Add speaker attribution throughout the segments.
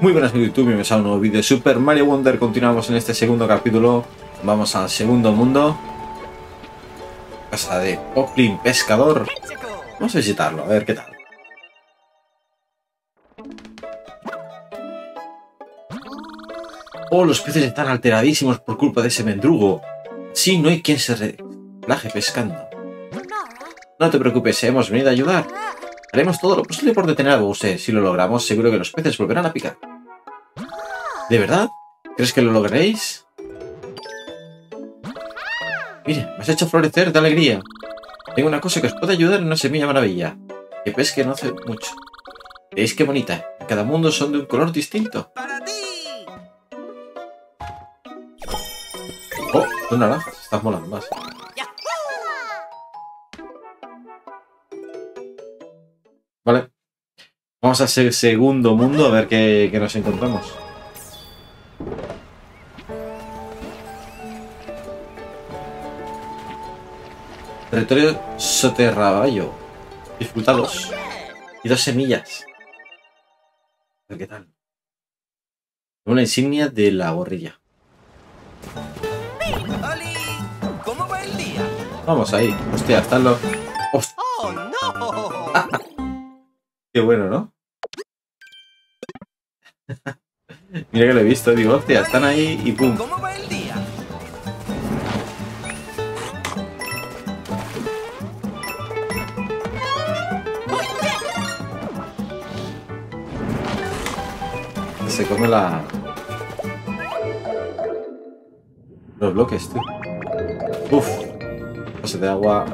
Speaker 1: Muy buenas mi YouTube, bienvenidos a un nuevo vídeo de Super Mario Wonder. Continuamos en este segundo capítulo. Vamos al segundo mundo. Casa de Poplin Pescador. Vamos a visitarlo, a ver qué tal. Oh, los peces están alteradísimos por culpa de ese mendrugo. Sí, no hay quien se relaje pescando. No te preocupes, hemos venido a ayudar. Haremos todo lo posible por detener a Bowser. Si lo logramos, seguro que los peces volverán a picar. ¿De verdad? ¿Crees que lo lograréis? Mire, me has hecho florecer de alegría. Tengo una cosa que os puede ayudar en una semilla maravilla. Que pesque no hace mucho. ¿Veis qué bonita? Cada mundo son de un color distinto. Oh, son naranjas. Están molando más. Vale. Vamos a hacer segundo mundo a ver qué, qué nos encontramos. Territorio soterraballo. Disfrutados. Y dos semillas. Qué tal. Una insignia de la gorrilla.
Speaker 2: ¡Oli! ¿Cómo va el día?
Speaker 1: Vamos ahí. Hostia, están los... Hostia,
Speaker 2: ¡Oh, no!
Speaker 1: qué bueno, ¿no? Mira que lo he visto. Digo, hostia, están ahí y pum.
Speaker 2: ¿Cómo va el día?
Speaker 1: Se come la... Los bloques, tío. Uf. Pase de agua.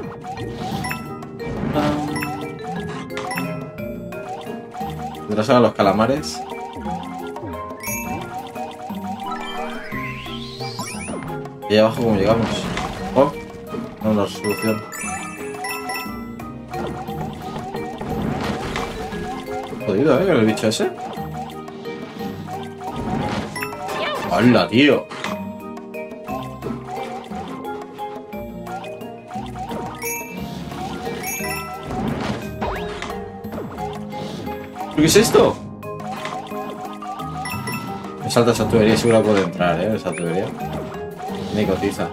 Speaker 1: Tendrás ahora los calamares. Abajo como llegamos. Oh. No, una solución. Jodido, ¿eh? El bicho ese. ¡Hala, tío! ¿Qué es esto? Me salta esa tubería, seguro puedo entrar, ¿eh? Esa tubería. Ni cotiza.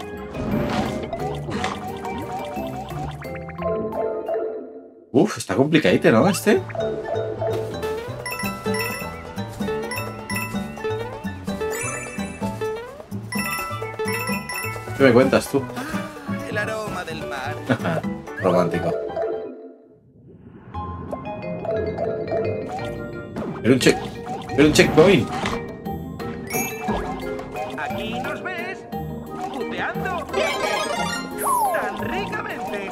Speaker 1: Uf, está complicadito, ¿no? Este. ¿Qué me cuentas tú?
Speaker 2: El aroma del mar.
Speaker 1: Romántico. Era un check. Era un checkpoint.
Speaker 2: Aquí nos ves. Puteando. Tan ricamente.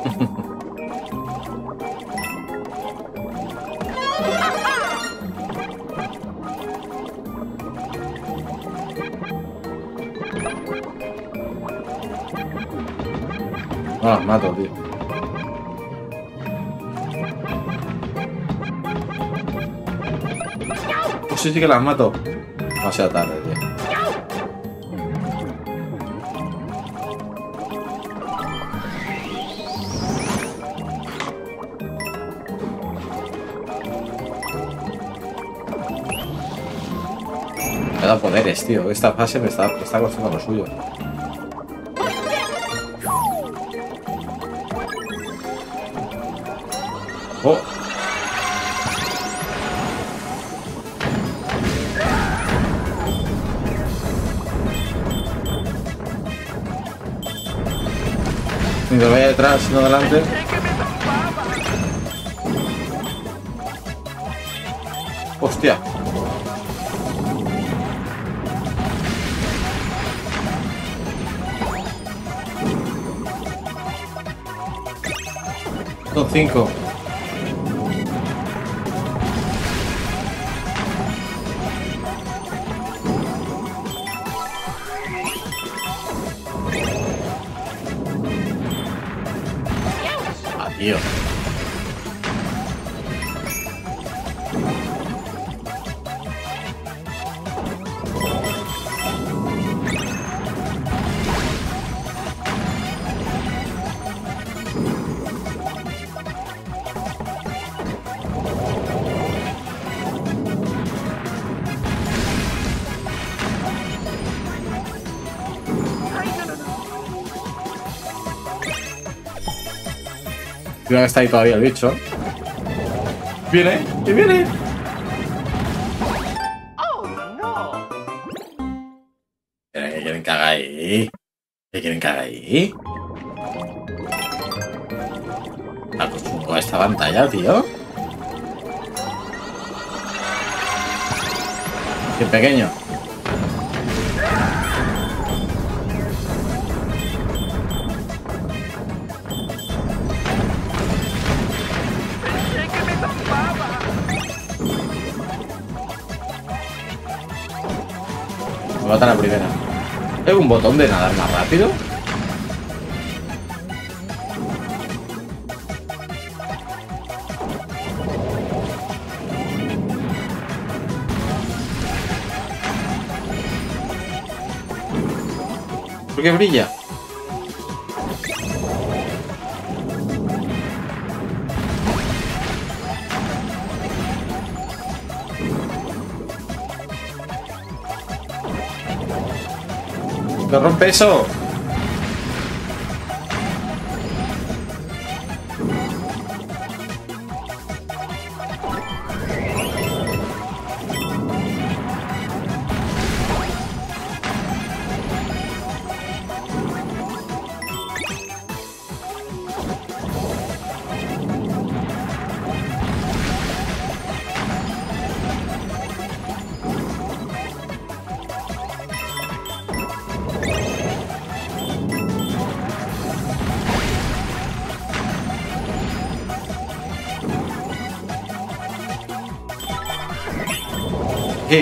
Speaker 1: Las mato, tío. Pues sí, sí que las mato. Demasiado tarde, tío. Poderes, tío. Esta fase me está, me está costando lo suyo. Oh. Mientras vaya detrás, no adelante. 5. Que está ahí todavía el bicho. Viene, que viene.
Speaker 2: ¡Oh, no!
Speaker 1: ¿Qué quieren que haga ahí? ¿Qué quieren que haga ahí? Acostumbrado a esta pantalla, tío. Qué pequeño. Botón de nadar más rápido? ¿Por qué brilla? ¿Me rompe eso?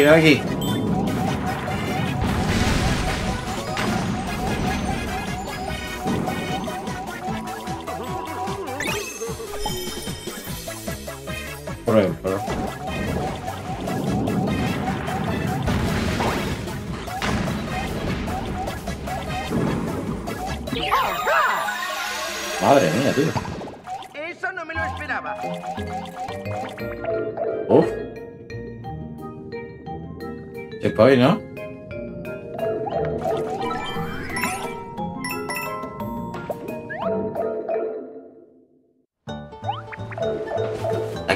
Speaker 1: Aquí, ven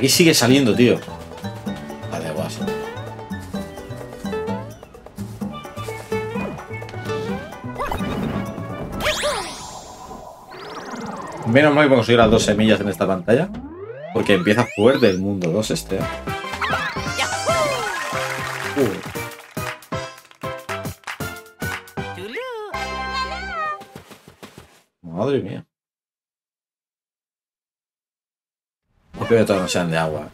Speaker 1: Aquí sigue saliendo, tío. Vale, guas. Menos mal que conseguir las dos semillas en esta pantalla. Porque empieza fuerte el mundo 2 este. Espero que todos no sean de agua.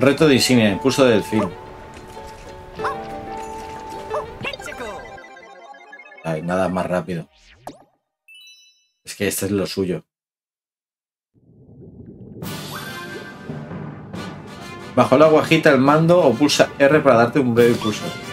Speaker 1: Reto de insignia, impulso de delfín. Ay, nada más rápido. Es que este es lo suyo. Bajo el agua agita el mando o pulsa R para darte un breve impulso.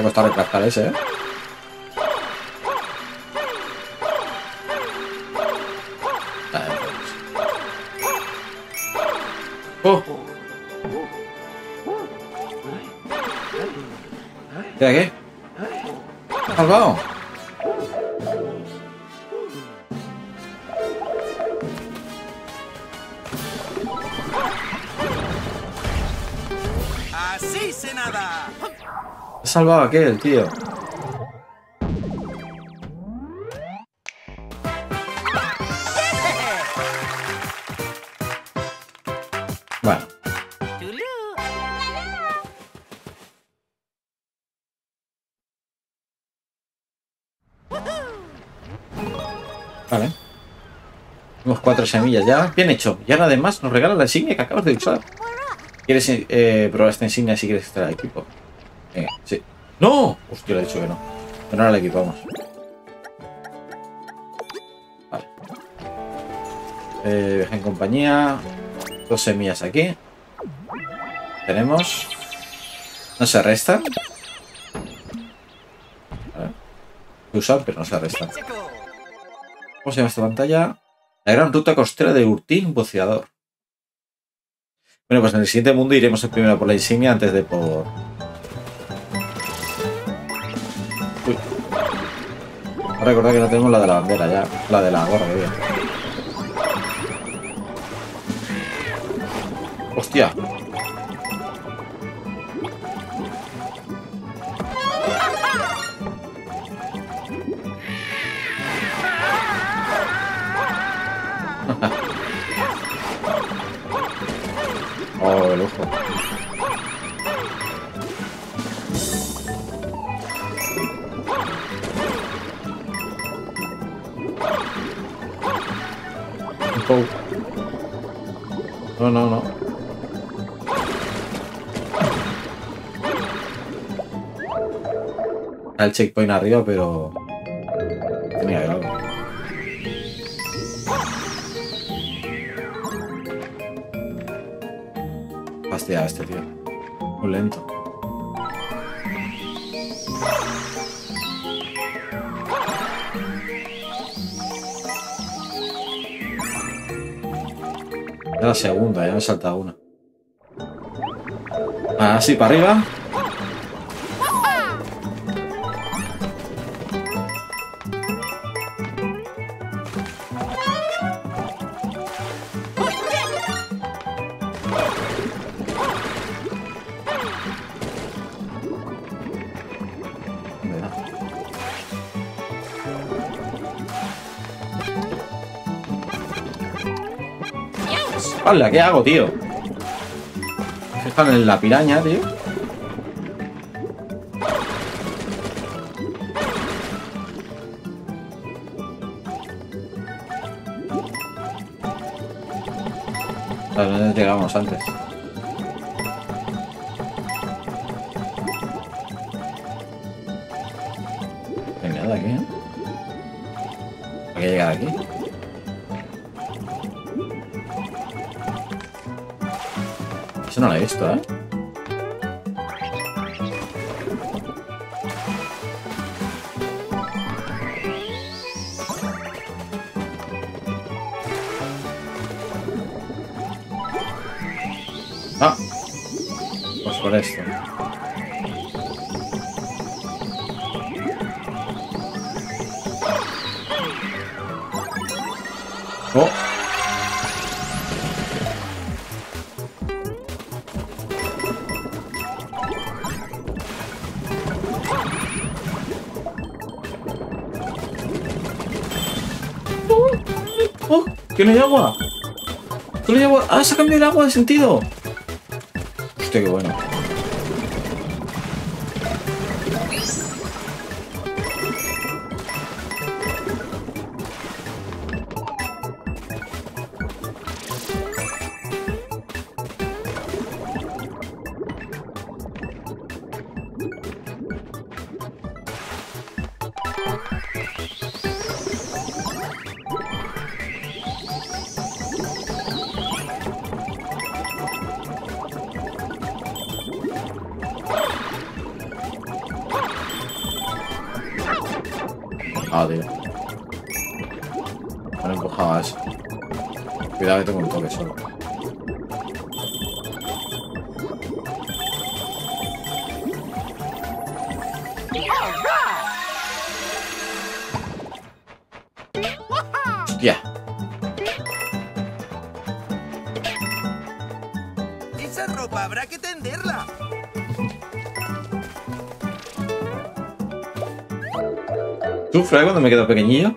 Speaker 1: Me ha costado recaptar ese, ¿eh? ¡Oh! ¿Qué? ¿Qué? salvado aquel, tío. Bueno. Vale. Tenemos cuatro semillas ya. Bien hecho. Y ahora además nos regala la insignia que acabas de usar. ¿Quieres eh, probar esta insignia si quieres estar al equipo? Hostia, le he dicho que no. Pero ahora la equipamos. Vale. Eh, viaje en compañía. Dos semillas aquí. Tenemos. No se restan. Vale. Usar, pero no se.
Speaker 2: Chico.
Speaker 1: ¿Cómo se llama esta pantalla? La gran ruta costera de Urtín Buceador. Bueno, pues en el siguiente mundo iremos primero por la insignia antes de por... recordar que no tenemos la de la bandera ya. La de la gorra, que bien. ¡Hostia! Está el checkpoint arriba, pero... Tenía que algo. Este tío. Muy lento. La segunda, ya me salta una. Así para arriba. ¿Qué hago, tío? Están en la piraña, tío. Llegamos antes. Eso ¡Que no hay agua! ¡Que no hay agua! ¡Ah, se ha cambiado el agua de sentido! Hostia, qué bueno. ¿Sufre cuando me quedo pequeñillo?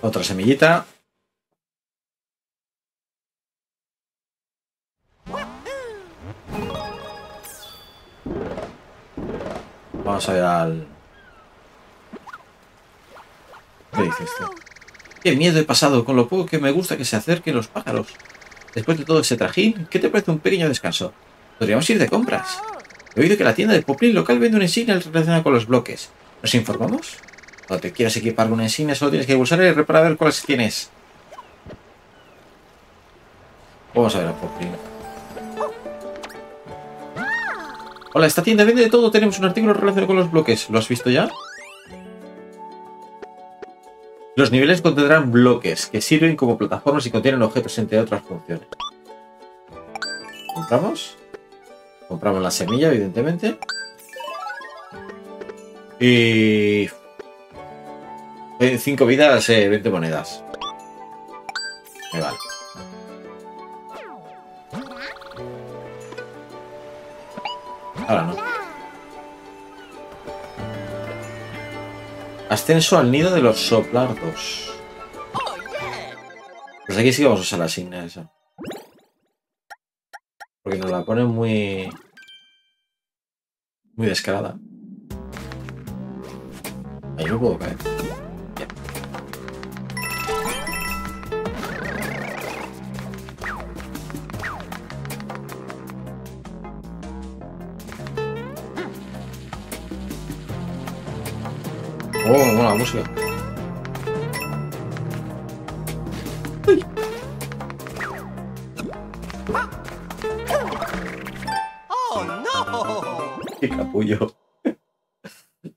Speaker 1: Otra semillita. Vamos a ver al... ¿Qué dice esto? Qué miedo he pasado con lo poco que me gusta que se acerquen los pájaros. Después de todo ese trajín, ¿qué te parece un pequeño descanso? Podríamos ir de compras. He oído que la tienda de Poplin local vende una insignia relacionada con los bloques. ¿Nos informamos? Cuando te quieras equipar una insignia, solo tienes que pulsar R para ver cuáles tienes. Vamos a ver a Poplin. Hola, esta tienda vende de todo. Tenemos un artículo relacionado con los bloques. ¿Lo has visto ya? Los niveles contendrán bloques que sirven como plataformas y contienen objetos entre otras funciones. ¿Compramos? Compramos la semilla, evidentemente. Y... 5 vidas, eh, 20 monedas. Me vale. Ahora no. Ascenso al nido de los soplardos. Pues aquí sí vamos a usar la signa esa. Porque nos la pone muy... Muy descarada. Ahí no puedo caer. Oh, mola la música.
Speaker 2: ¡Oh, no!
Speaker 1: Qué capullo.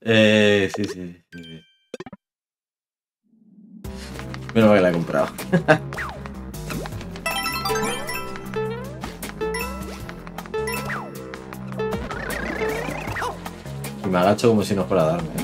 Speaker 1: eh, sí, sí, sí, sí. Menos mal que la he comprado. y me agacho como si no fuera a darme.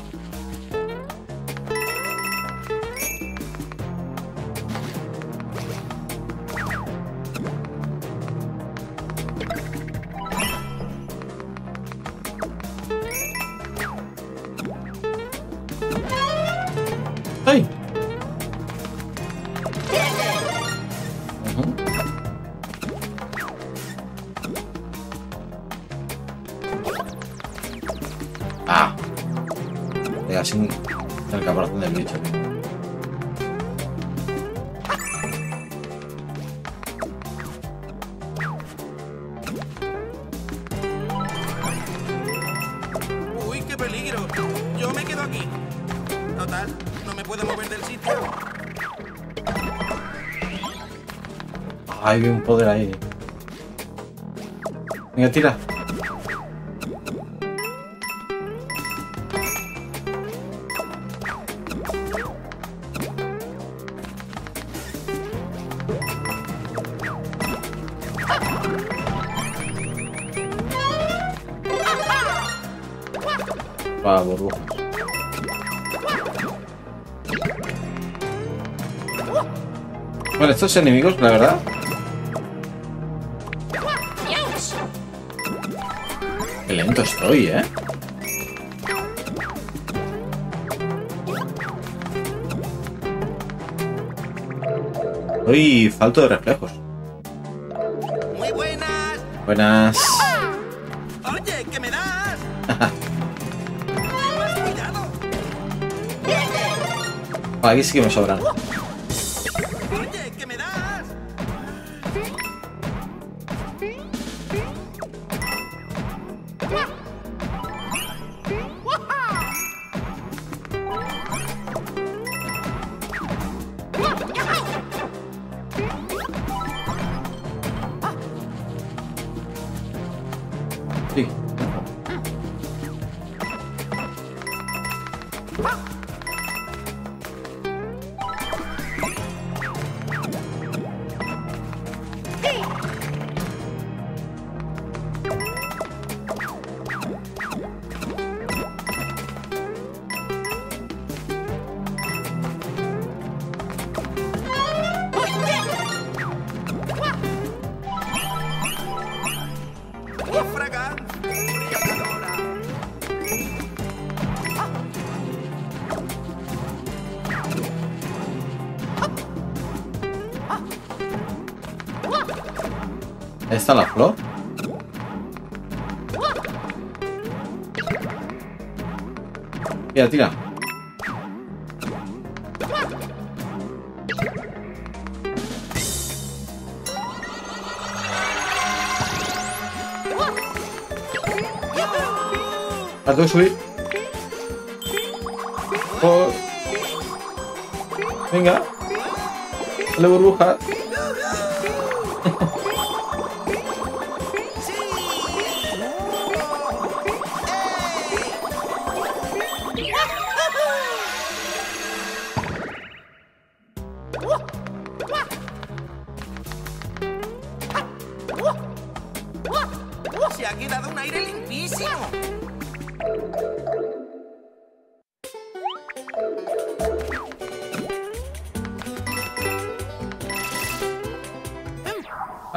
Speaker 2: Yo me quedo aquí. Total, no me puedo mover del sitio.
Speaker 1: Hay un poder ahí. Venga, tira. Estos enemigos, la verdad. Qué lento estoy, ¿eh? Uy, falto de reflejos.
Speaker 2: Muy buenas.
Speaker 1: Buenas.
Speaker 2: Oye, ¿qué me das?
Speaker 1: Aquí sí que me sobran.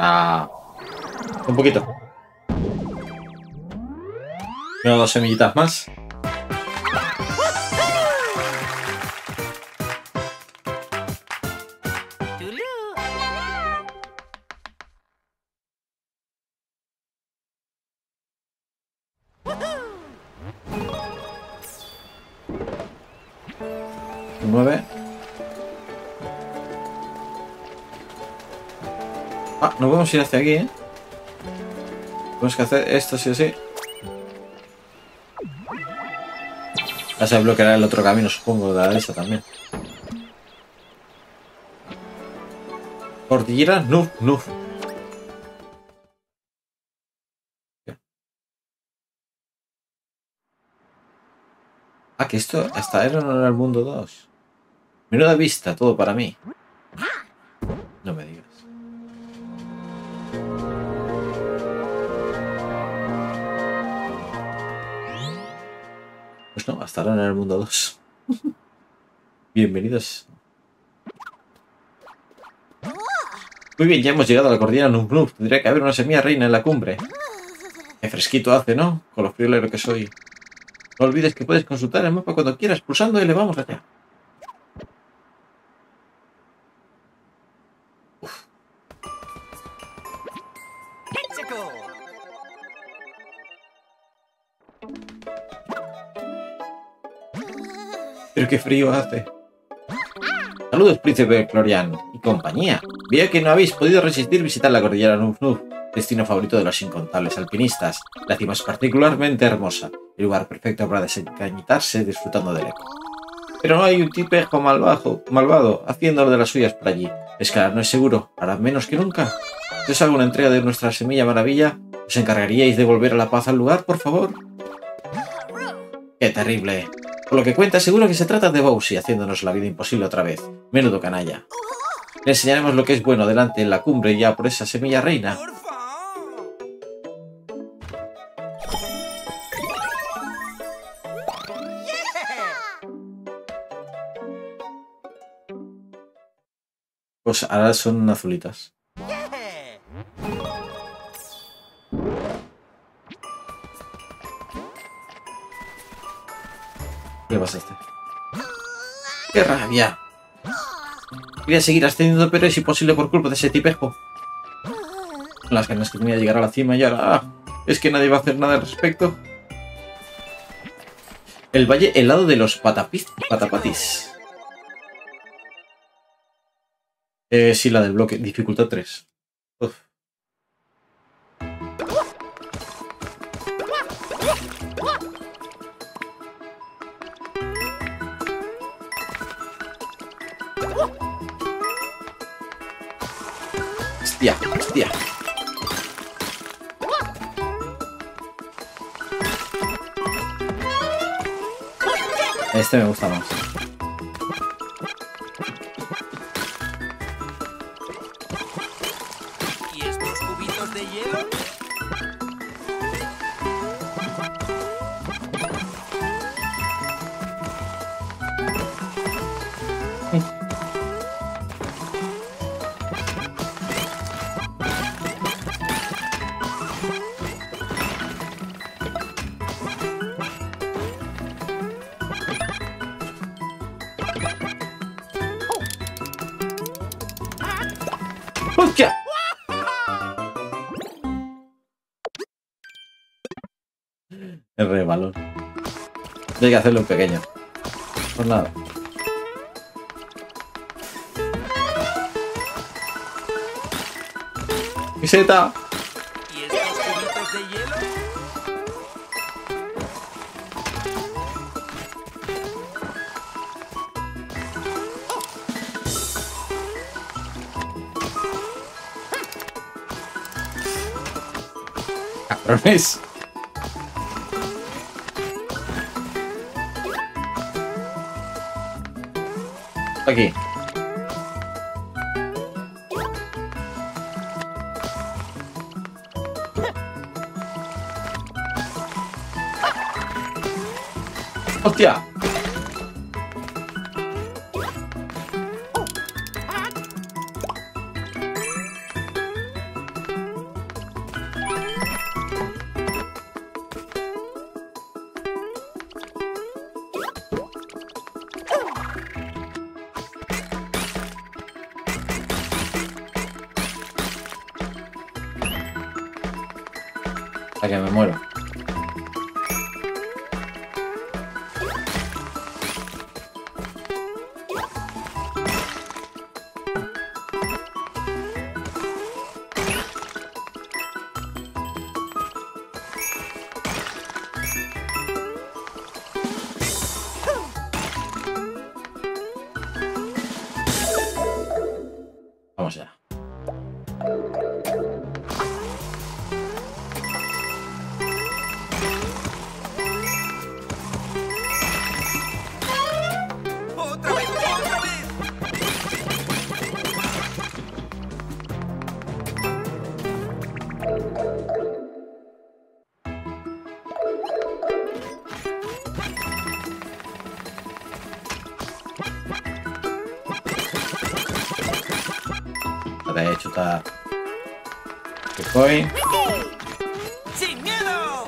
Speaker 1: Ah. Un poquito. Tengo dos semillitas más. Ir hacia aquí, ¿eh? Tenemos que hacer esto sí o sí. Ya se bloqueará el otro camino, supongo, de la derecha también. Cordillera Nuf Nuf. Ah, que esto hasta era no era el mundo 2. Menuda vista, todo para mí. Mundo 2. Bienvenidos. Muy bien, ya hemos llegado a la cordillera Nuf. Tendría que haber una semilla reina en la cumbre. Qué fresquito hace, ¿no? Con lo friolero que soy. No olvides que puedes consultar el mapa cuando quieras, pulsando y le vamos allá. Qué frío hace. Saludos, príncipe Florian y compañía. Veo que no habéis podido resistir visitar la cordillera Nuf Nuf, destino favorito de los incontables alpinistas. La cima es particularmente hermosa, el lugar perfecto para desencañitarse disfrutando del eco. Pero no hay un tipejo malvado, malvado haciendo de las suyas por allí. Escalar no es seguro, ahora menos que nunca. Si os hago una entrega de nuestra semilla maravilla, ¿os encargaríais de volver a la paz al lugar, por favor? ¡Qué terrible! Por lo que cuenta, seguro que se trata de Bowsy haciéndonos la vida imposible otra vez. Menudo canalla. Le enseñaremos lo que es bueno delante en la cumbre ya por esa semilla reina. Pues ahora son azulitas. ¿Qué le pasa a este? ¡Qué rabia! Quería seguir ascendiendo, pero es imposible por culpa de ese tipejo. Las ganas que tenía de llegar a la cima y ahora... ah, ¿Es que nadie va a hacer nada al respecto? El valle helado de los patapis, patapatis. Eh, sí, la del bloque. Dificultad 3. Hostia, hostia. Este me gusta más. Hacerlo en pequeño. Pues nada. Miseta. He hecho ta... Bitcoin.
Speaker 2: ¡Sin miedo!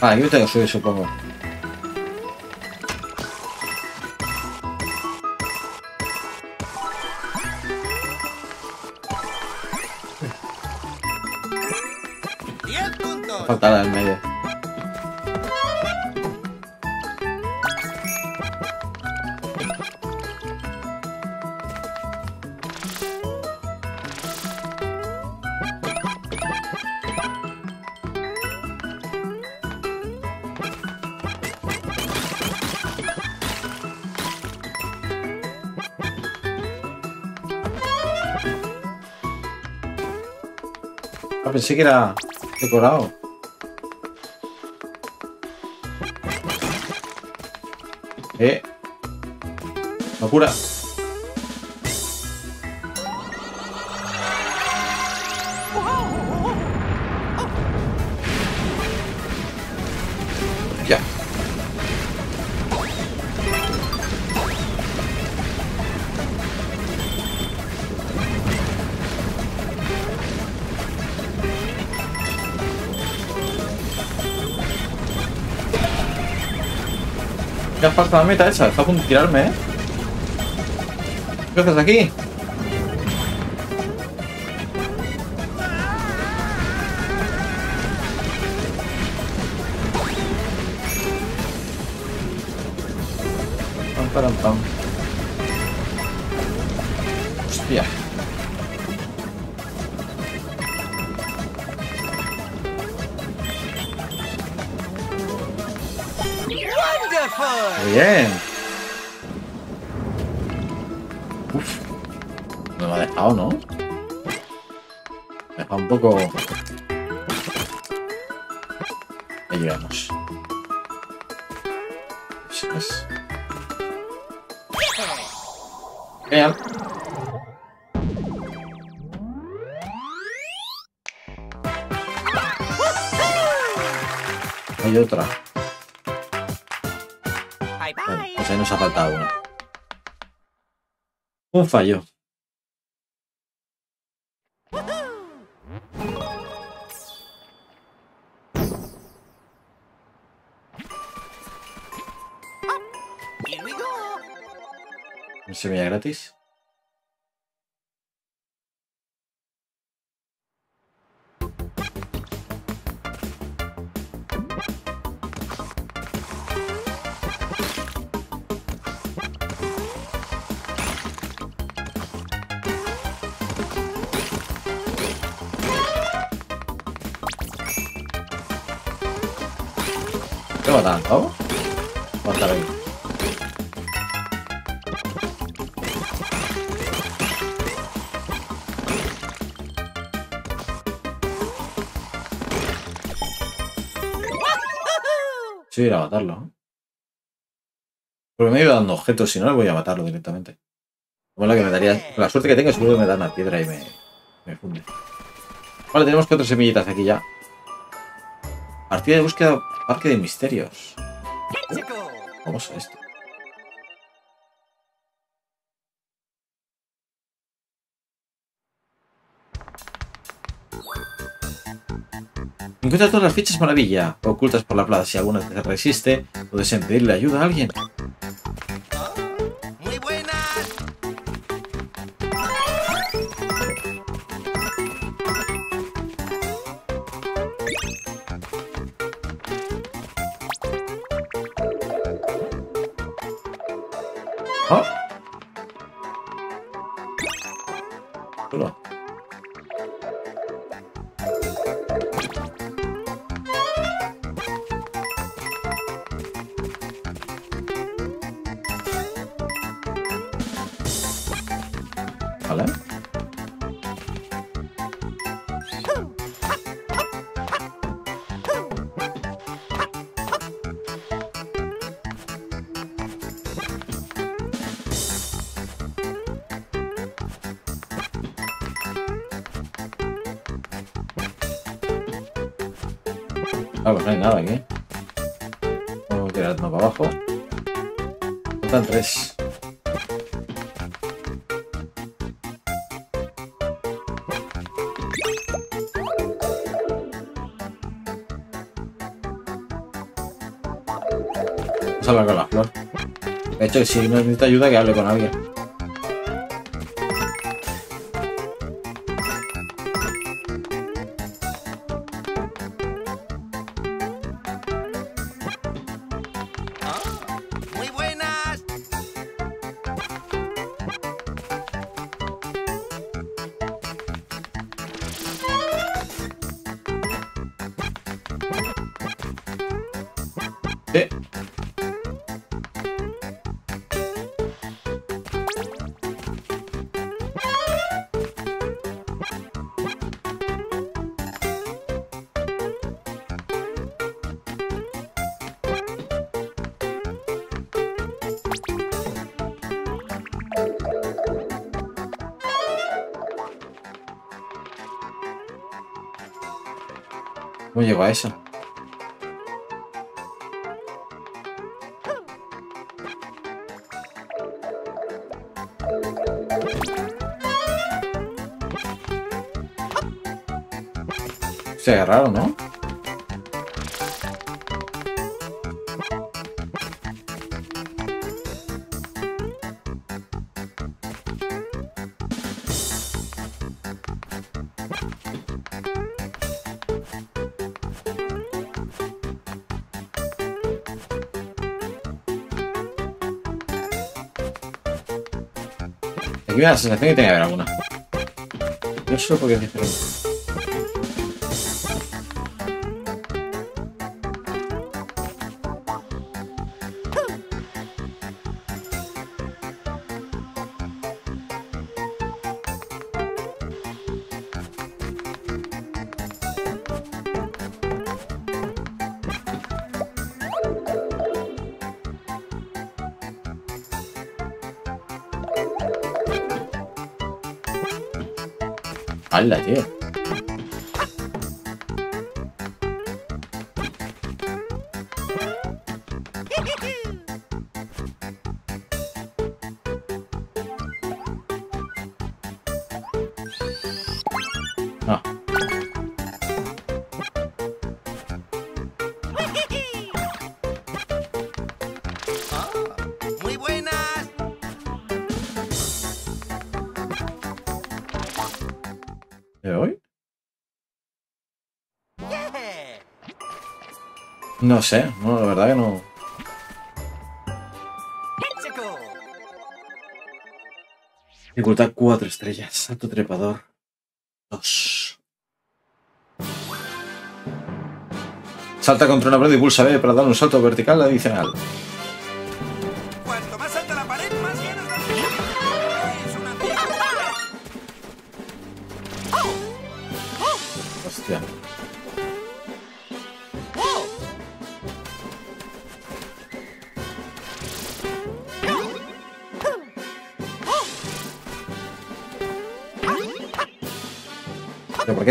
Speaker 1: Ah, aquí me tengo que subir, supongo.
Speaker 2: ¡Diez puntos!
Speaker 1: Falta la del medio. Pensé que era decorado. Eh. Locura. Falta la meta esa, está a punto de tirarme, ¿eh? ¿Qué haces aquí? Fallo. ¿Qué matan? ¿Vamos? Matar ahí. Sí, ir a matarlo. Porque me ido dando objetos, si no le voy a matarlo directamente. Como la que me daría. La suerte que tengo, seguro que me da una piedra y me, me funde. Vale, tenemos cuatro semillitas aquí ya. Partida de búsqueda Parque de Misterios. Vamos a esto. Encuentra todas las fichas maravilla, ocultas por la plaza. Si alguna te resiste, puedes pedirle ayuda a alguien. Hecho, si necesita ayuda, que hable con alguien. ¿Cómo llego a eso? O sea, raro, ¿no? La sensación que tiene que haber alguna. Yo solo porque es diferente. ¡Hala, tío! No sé, no, la verdad que no. Dificultad 4 estrellas. Salto trepador 2. Salta contra una pared y pulsa B para dar un salto vertical adicional.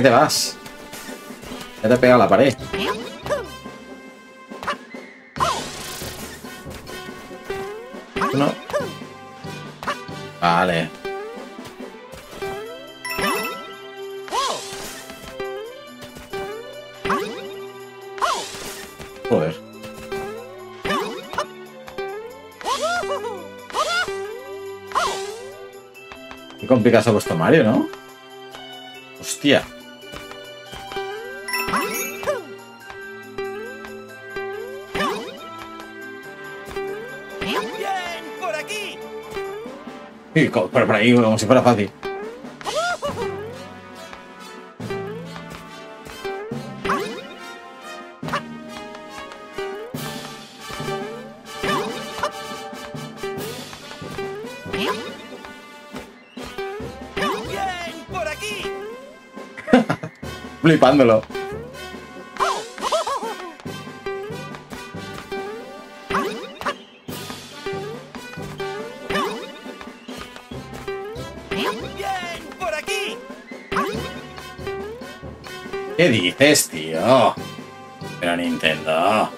Speaker 1: ¿Pero por qué te vas? Ya te he pegado a la pared. No. Vale. Joder. Qué complicado se ha puesto Mario, ¿no? Hostia.
Speaker 2: Bien, por aquí.
Speaker 1: Pero por ahí, como si fuera fácil.
Speaker 2: Bien, por aquí.
Speaker 1: Flipándolo. ¿Qué dices, tío? Pero Nintendo.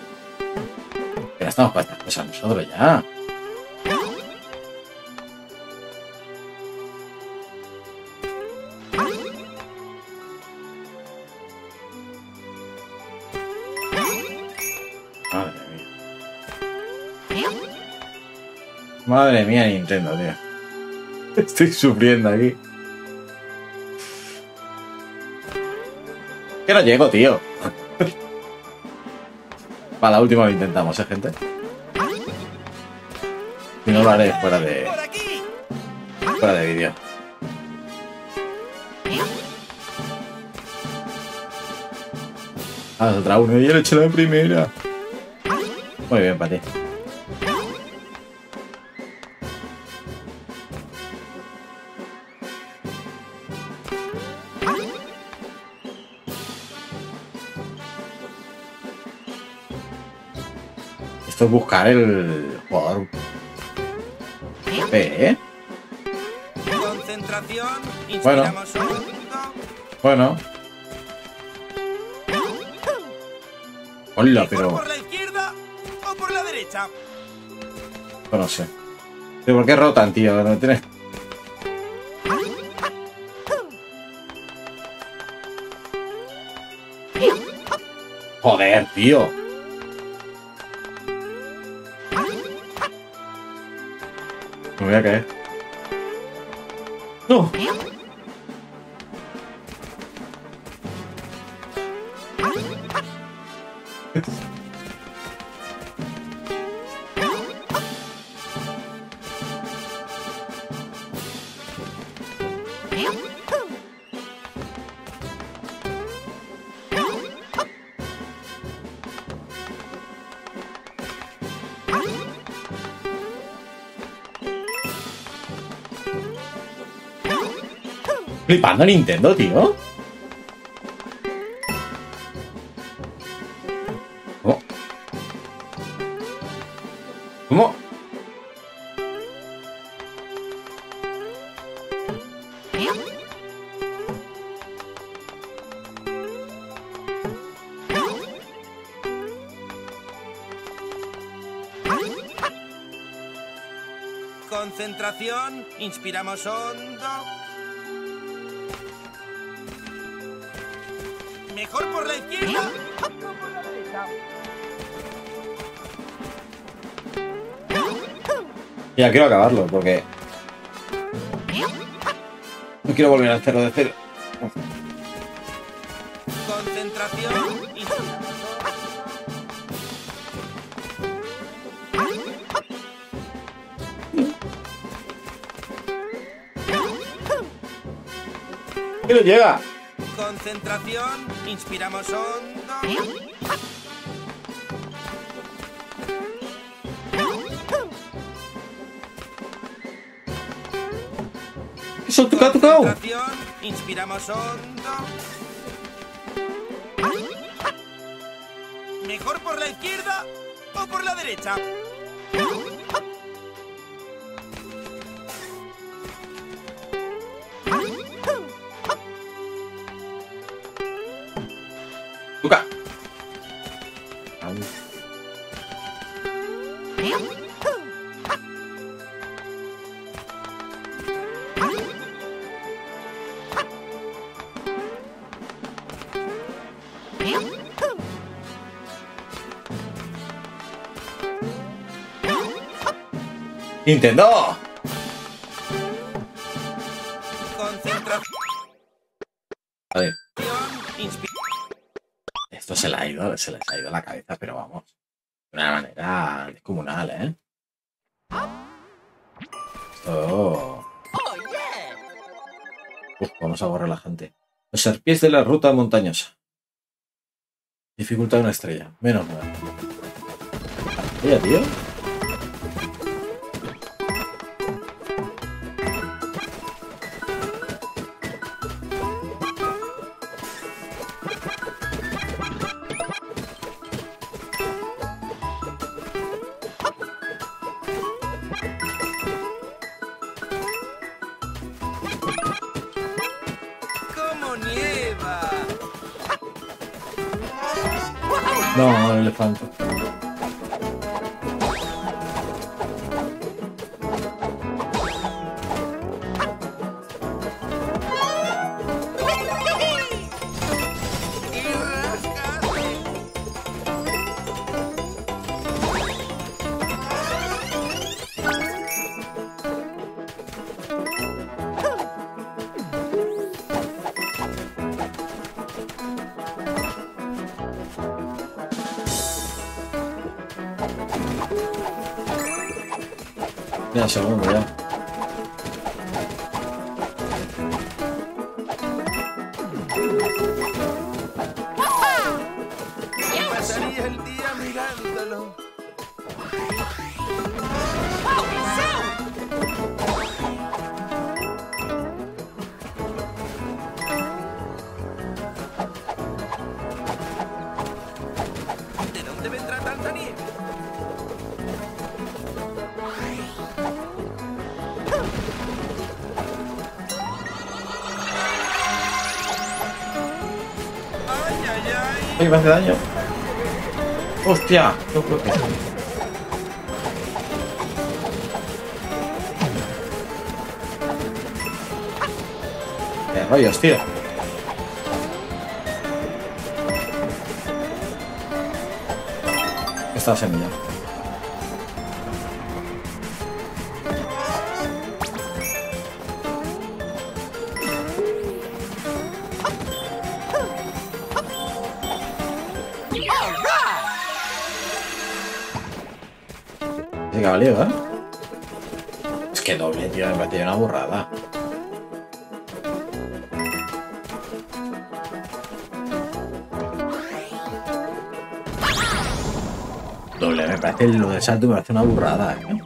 Speaker 1: Que estamos para estas cosas nosotros ya. Madre mía. Madre mía, Nintendo, tío. Estoy sufriendo aquí. Que no llego, tío. Para la última lo intentamos, ¿eh, gente? Si no lo haré fuera de, fuera de vídeo. Ah, otra uno. Y él hecho la primera. Muy bien, para Esto es buscar el jugador. ¿eh?
Speaker 2: Concentración.
Speaker 1: Bueno. Bueno. Hola, pero
Speaker 2: por la izquierda o por la derecha.
Speaker 1: no sé. ¿Pero por qué rotan, tío? No tienes... Joder, tío. Me a Nintendo, tío. ¿Cómo?
Speaker 2: Concentración. Inspiramos hondo.
Speaker 1: Ya quiero acabarlo, porque... No quiero volver a hacerlo de cero.
Speaker 2: Concentración. Hondo.
Speaker 1: ¡Que no llega!
Speaker 2: Concentración. Inspiramos hondo.
Speaker 1: ¿Eh? Eso, tocado,
Speaker 2: tocado. Inspiramos hondo. Ah. Mejor por la izquierda o por la derecha.
Speaker 1: ¡Nintendo! A ver, esto se le ha ido, se les ha ido la cabeza, pero vamos. De una manera descomunal, ¿eh? Esto... Uf, vamos a algo relajante. Los serpies de la ruta montañosa. Dificultad una estrella. Menos nueve. Oye, tío. Ya, segundo, ya.
Speaker 2: Pasaría
Speaker 1: me hace daño! ¡Hostia! No puedo. ¡Qué rollos, tío! Esta semilla. Es que doble, tío, me parece una burrada. Doble, me parece lo del salto, me parece una burrada, ¿eh?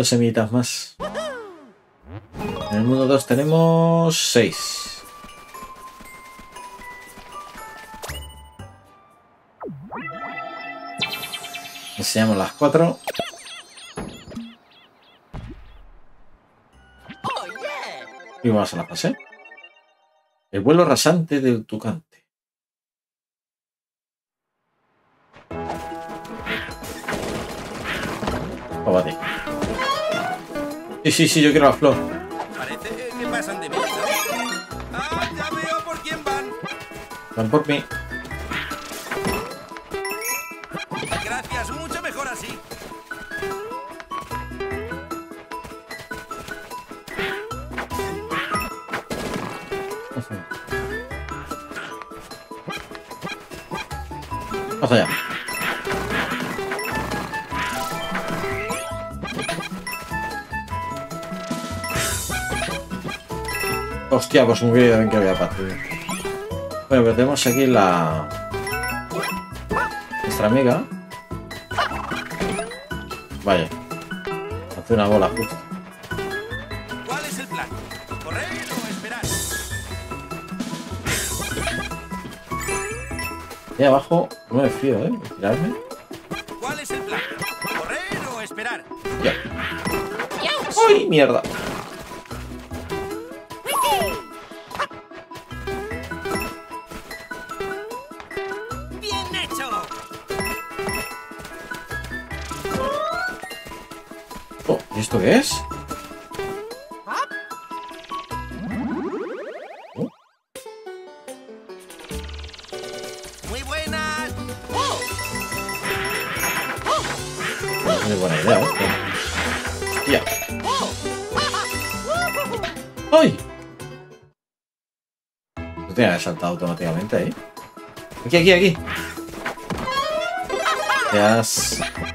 Speaker 1: Dos semillitas más. En el mundo 2 tenemos 6. Enseñamos las 4. Y vamos a la fase. El vuelo rasante del tucante. Sí, sí, sí, yo quiero la flor.
Speaker 2: Parece que pasan de mí. ¿no? Ah, ya veo por quién van.
Speaker 1: Van por mí. Hostia, pues muy bien que había partido. Bueno, pero tenemos aquí la... Nuestra amiga. Vaya. Hace una bola justo.
Speaker 2: ¿Cuál es el plan? ¿Correr o esperar?
Speaker 1: Ahí abajo no me fío, ¿eh? Tirarme.
Speaker 2: ¿Cuál es el plan? ¿Correr o esperar?
Speaker 1: Ya. ¡Ay, mierda! Esto qué es?
Speaker 2: ¡Muy buenas!
Speaker 1: no es muy buena idea esto. Hostia. ¡Ay! No tenía que saltado automáticamente ahí. Aquí, aquí, aquí. Gracias.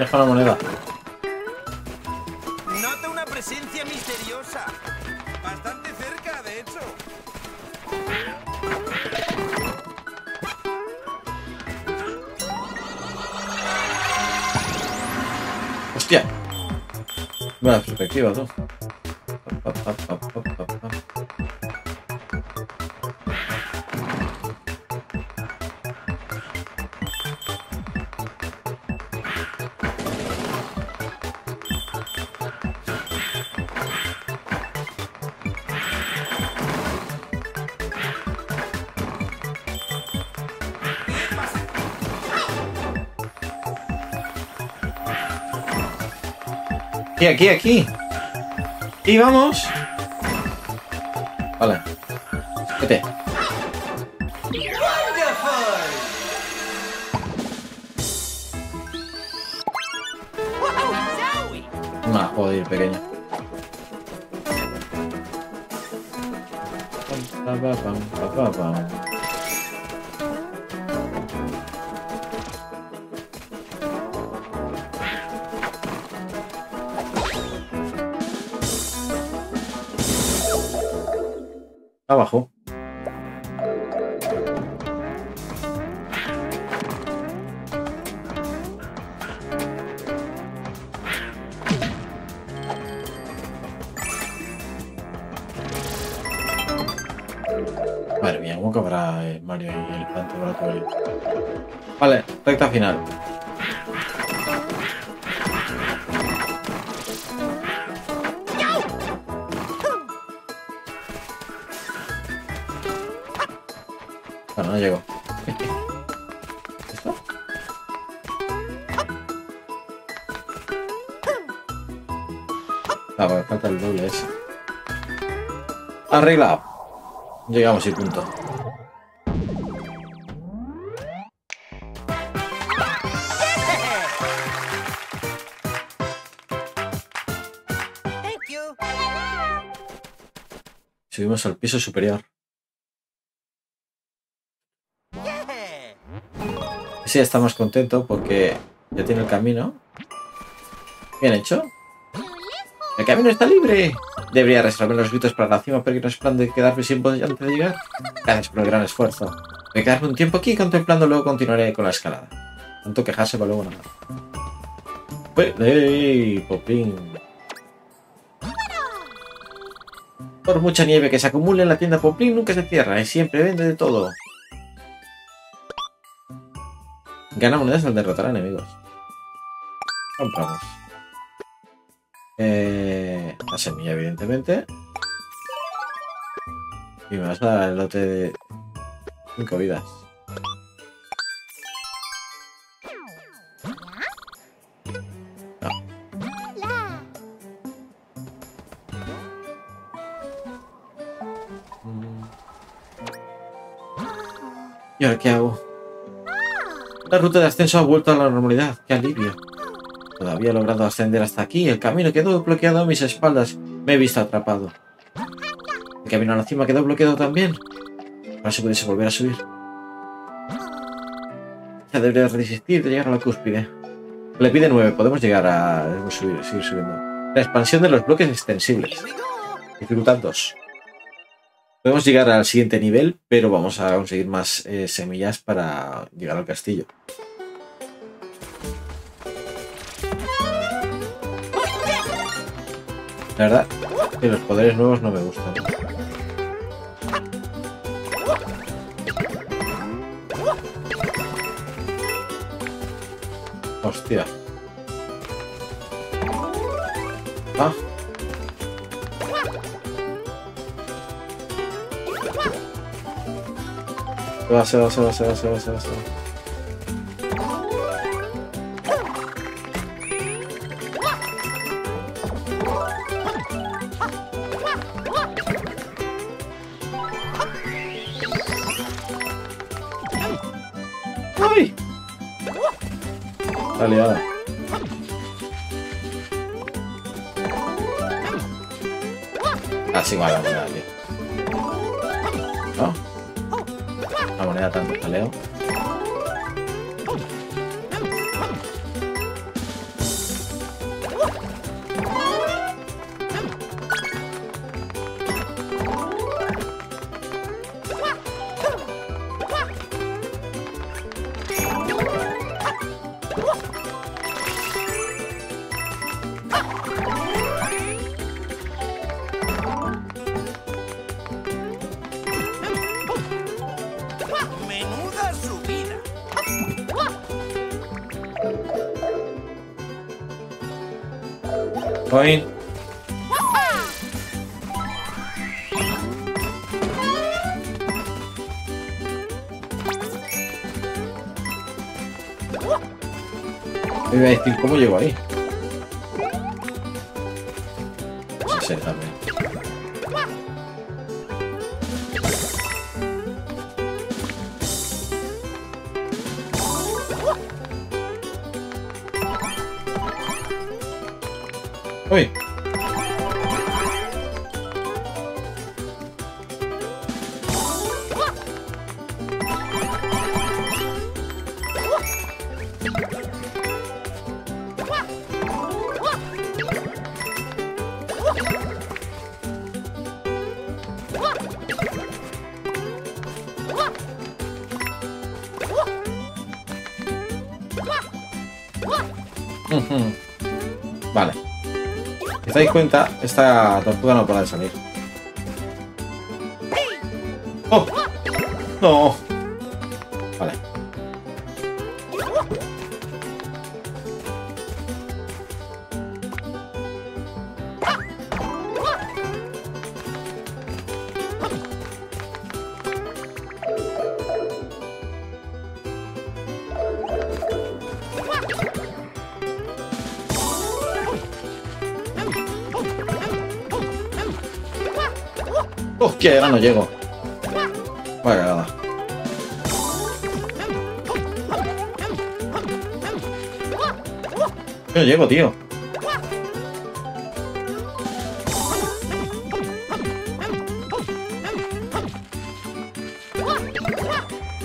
Speaker 1: Deja la moneda.
Speaker 2: Nota una presencia misteriosa. Bastante cerca, de hecho.
Speaker 1: ¡Hostia! Buena perspectiva, tú. Aquí, aquí, aquí. Y vamos. Vale. Vete. Nah, joder, pequeño. Pam, pa, pam, pa, pa, pam. Abajo. Madre mía, ¿cómo cabrá el Mario y el Oratorio? Vale, recta final. Arreglado. Llegamos y punto. Subimos al piso superior. Ya está más contento porque ya tiene el camino. Bien hecho. ¡El camino está libre! Debería reservarme los gritos para la cima, pero que no es plan de quedarme sin voz antes de llegar. Gracias por el gran esfuerzo. Voy a quedarme un tiempo aquí contemplando, luego continuaré con la escalada. Tanto quejarse para luego nada. Uy, ¡Ey! Popín. Por mucha nieve que se acumule en la tienda Poplin nunca se cierra y siempre vende de todo. Gana monedas al derrotar a enemigos. Compramos. Eh, la semilla, evidentemente. Y me vas a dar el lote de 5 vidas. ¿Y ahora qué hago? La ruta de ascenso ha vuelto a la normalidad. ¡Qué alivio! Todavía he logrado ascender hasta aquí. El camino quedó bloqueado a mis espaldas. Me he visto atrapado. El camino a la cima quedó bloqueado también. Ahora si pudiese volver a subir. Ya debería resistir de llegar a la cúspide. Le pide 9. Podemos llegar a subir, seguir subiendo. La expansión de los bloques extensibles. Dificultad 2. Podemos llegar al siguiente nivel, pero vamos a conseguir más eh, semillas para llegar al castillo. La verdad que los poderes nuevos no me gustan. Hostia. Ah. Se va, se va, se va, se va, se va, se va, se va. ¿Cómo llego ahí? Cuenta, esta tortuga no de salir. ¡Hostia! Ahora no llego. Vaya cagada. No llego, tío.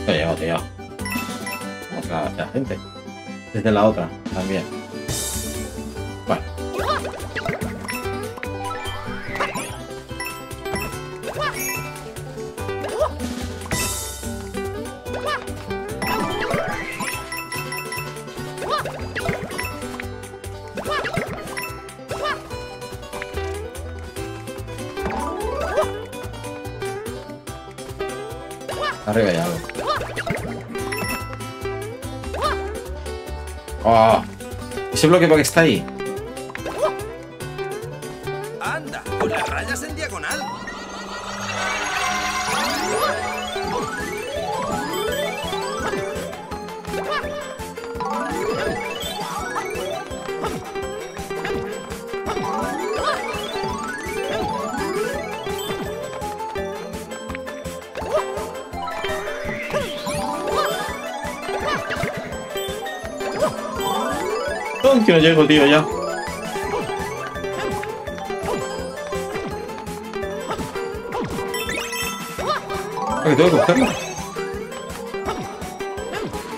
Speaker 1: No llego, tío. Vamos a la gente. Desde la otra, también. ¡Oh! ¿Ese bloque por qué está ahí? Llego, tío, ya! Ah, que tengo que cogerlo.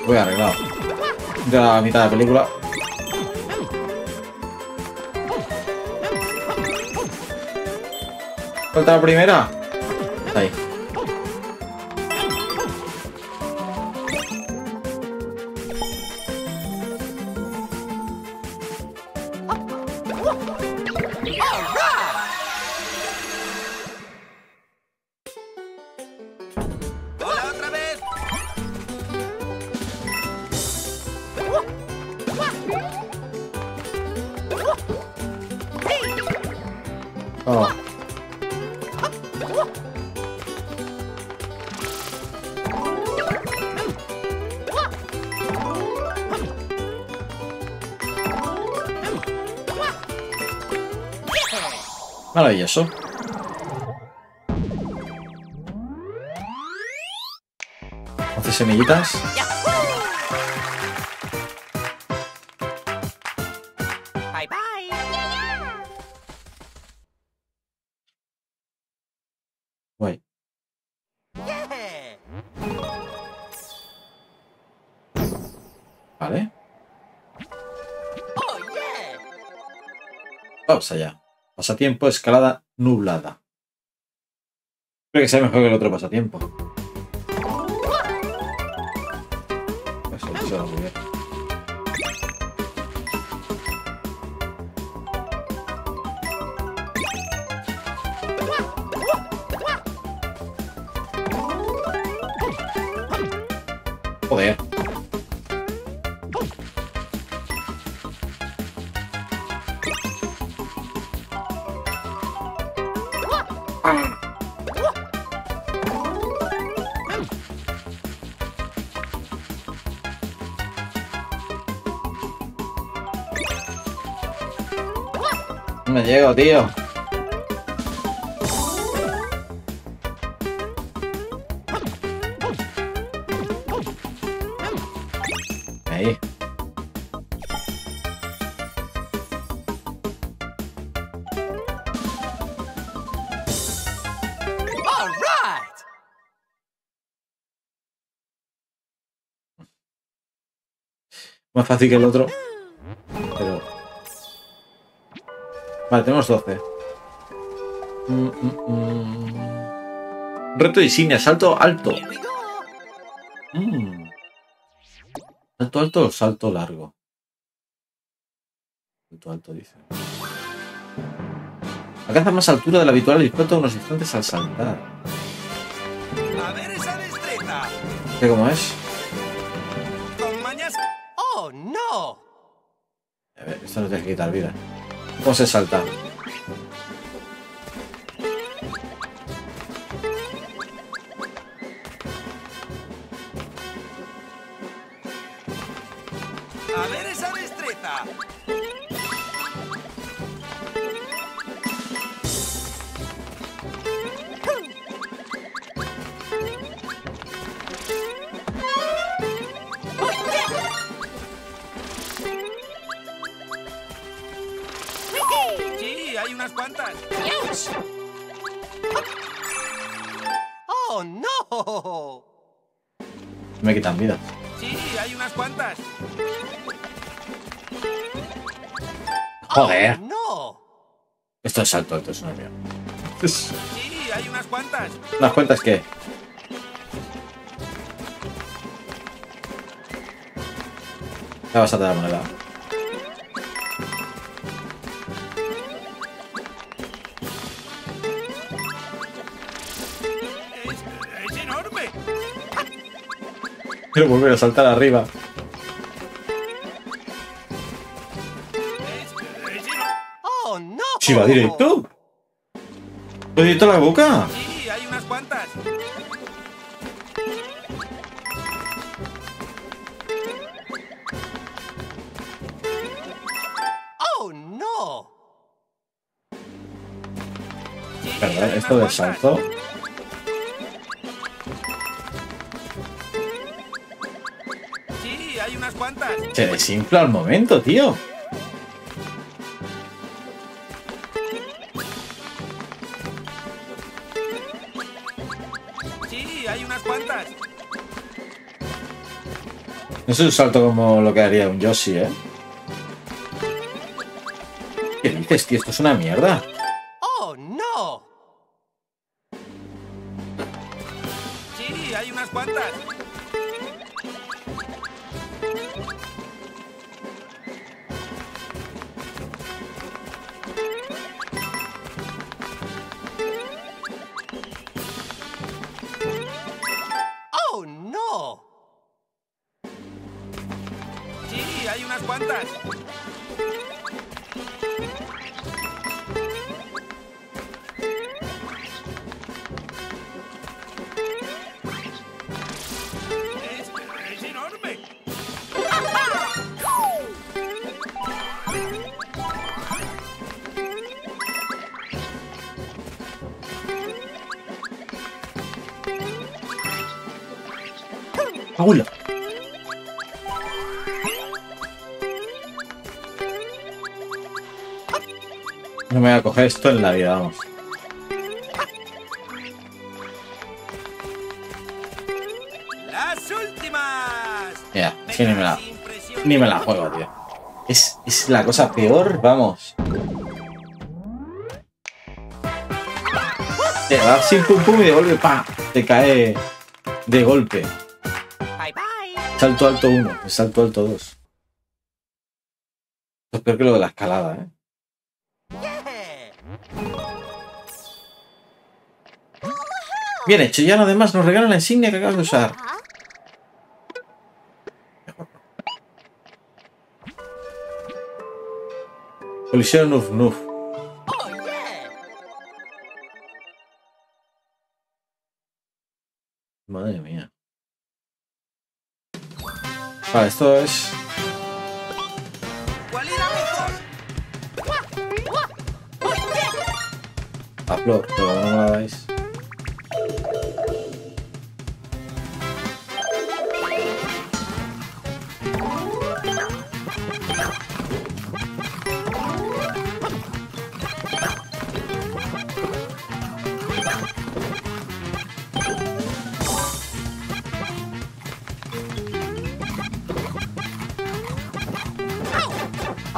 Speaker 1: Voy arreglado. De la mitad de la película. Falta la primera. Semillitas.
Speaker 2: Bye bye.
Speaker 1: Guay.
Speaker 2: Yeah.
Speaker 1: Vale.
Speaker 2: Oh yeah.
Speaker 1: Vamos allá. Pasatiempo, escalada nublada. Creo que sea mejor que el otro pasatiempo. Llego, tío. Ahí. Más fácil que el otro. Vale, tenemos 12. Mm, mm, mm. Reto de insignia, salto alto. Salto alto o salto largo. Salto alto, dice. Alcanza más altura de la habitual y disfruta unos instantes al saltar.
Speaker 2: A ver esa destreza.
Speaker 1: ¿Qué cómo es?
Speaker 2: Con mañas. Oh no.
Speaker 1: A ver, esto no tiene que quitar vida. ¿Cómo se salta? Me quitan vida.
Speaker 2: Sí, hay unas cuantas.
Speaker 1: Joder.
Speaker 2: No.
Speaker 1: Esto es salto alto, es una mierda.
Speaker 2: Sí, hay unas cuantas.
Speaker 1: ¿Las cuentas qué? Ya vas a dar la moneda. Quiero volver a saltar arriba.
Speaker 2: ¡Oh, no!
Speaker 1: Si va directo. ¿Va directo a la boca?
Speaker 2: Sí, hay unas cuantas. ¡Oh, no! Hay
Speaker 1: Esto del
Speaker 2: cuantas.
Speaker 1: salto. Se desinfla al momento, tío.
Speaker 2: Sí, hay unas cuantas.
Speaker 1: No es un salto como lo que haría un Yoshi, ¿eh? ¿Qué dices, tío? Esto es una mierda. Esto en la vida, vamos.
Speaker 2: Las últimas.
Speaker 1: Ya, sí, ni me la, ni me la juego, tío. Es, es la cosa peor, vamos. Te da sin pum pum y de golpe, pa, te cae de golpe. Salto alto 1, salto alto 2. Esto es peor que lo de la escalada, Bien hecho, y ahora además nos regalan la insignia que acabas de usar. Colisión Nuf Nuf. Madre mía. Vale, esto es. A flor, pero no me la dais.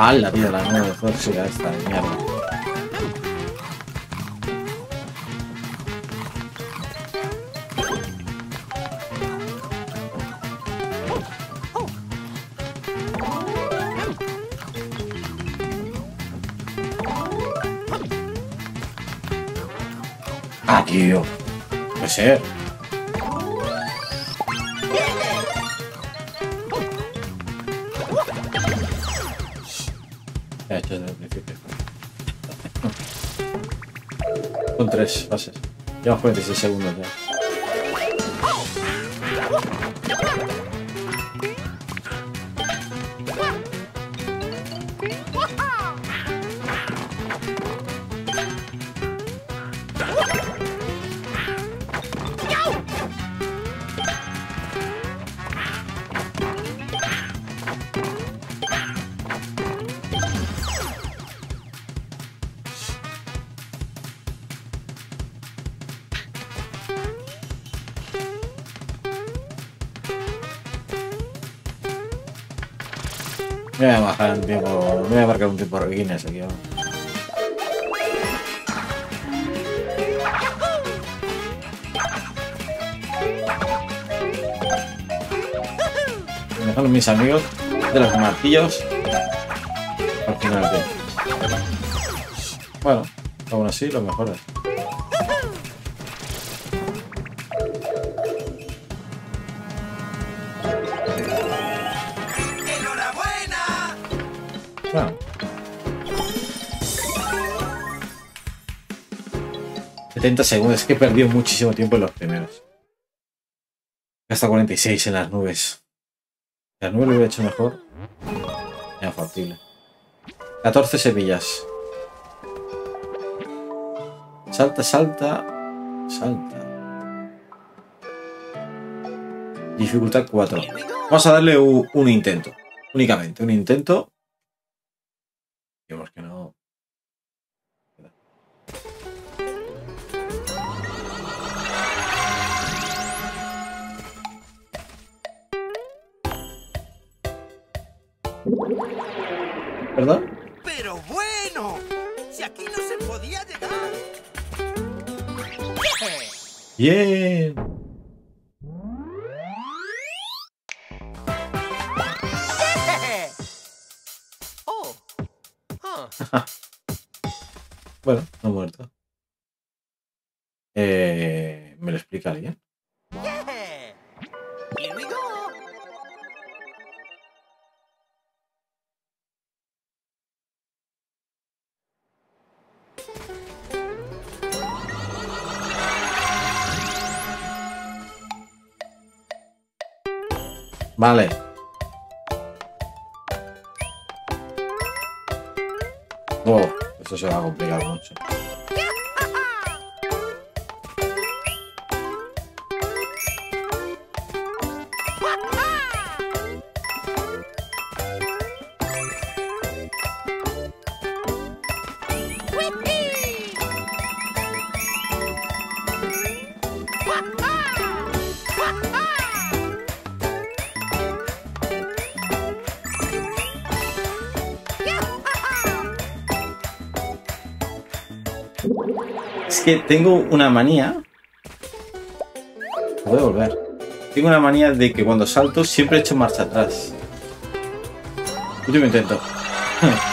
Speaker 1: ¡Hala, tío! La nueva tóxica esta de mierda. Tres fases. Llevamos 46 segundos ya. Un tiempo. Me voy a marcar un tiempo Guinness aquí. vamos. Me mis amigos de los martillos. Al final, tío. Bueno, aún así, lo mejor 70 segundos, es que he perdido muchísimo tiempo en los primeros. Hasta 46 en las nubes. Las nubes lo hubiera hecho mejor. Factible. 14 semillas. Salta, salta. Salta. Dificultad 4. Vamos a darle un intento. Únicamente, un intento. Vale. Oh, eso se va a complicar mucho. Tengo una manía. Voy a volver. Tengo una manía de que cuando salto siempre echo marcha atrás. Último intento.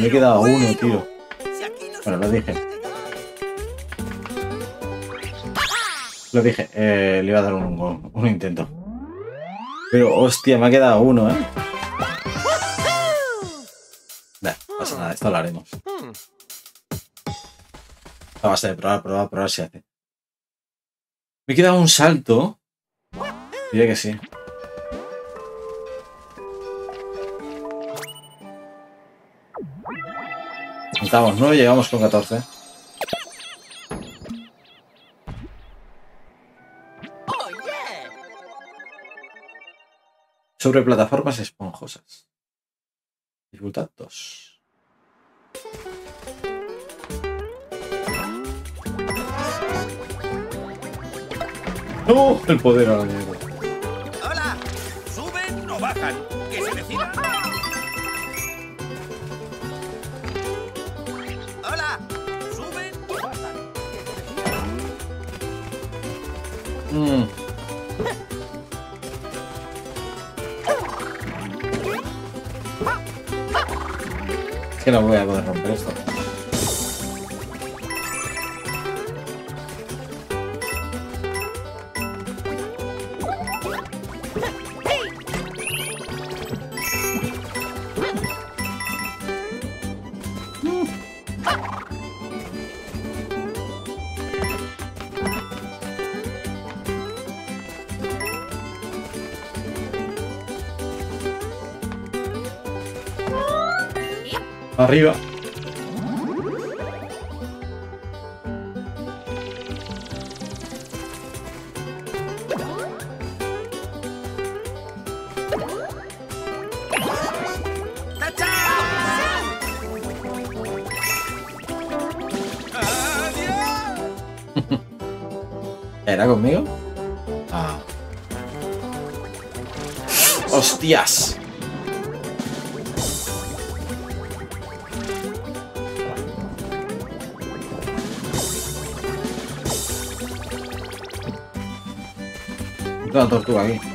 Speaker 1: Me he quedado uno, tío. Bueno, lo dije. Lo dije, eh, le iba a dar un, un intento. Pero, hostia, me ha quedado uno, ¿eh? Nah, pasa nada, esto lo haremos.
Speaker 2: Hmm.
Speaker 1: A base de probar, probar, probar si hace. Me queda un salto. Diría que sí. Estamos 9, llegamos con 14.
Speaker 2: Oh, yeah.
Speaker 1: Sobre plataformas esponjosas. Dificultad 2. ¡No! El poder ahora mismo.
Speaker 2: Hola. Suben o bajan.
Speaker 1: Es que no voy a poder romper esto. arriba. ¿Era conmigo? Ah. ¡Hostias! Una tortuga aquí. Aquí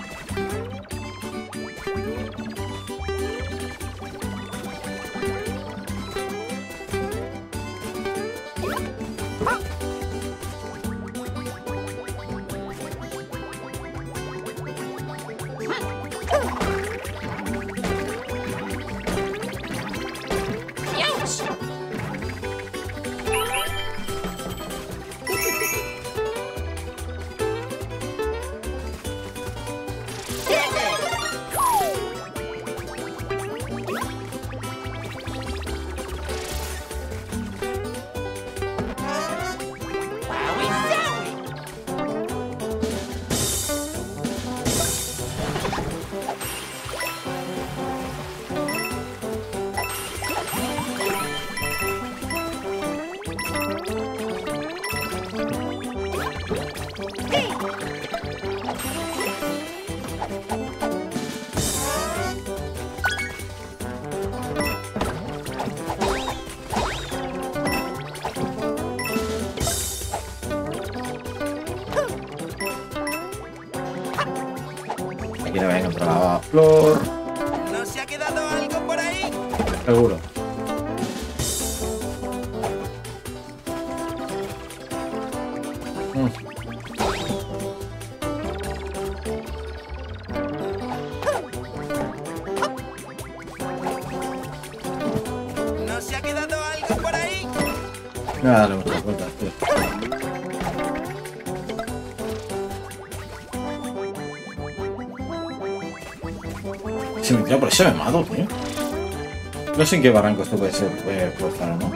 Speaker 1: No sé en qué barranco esto puede ser, puede, puede estar o no.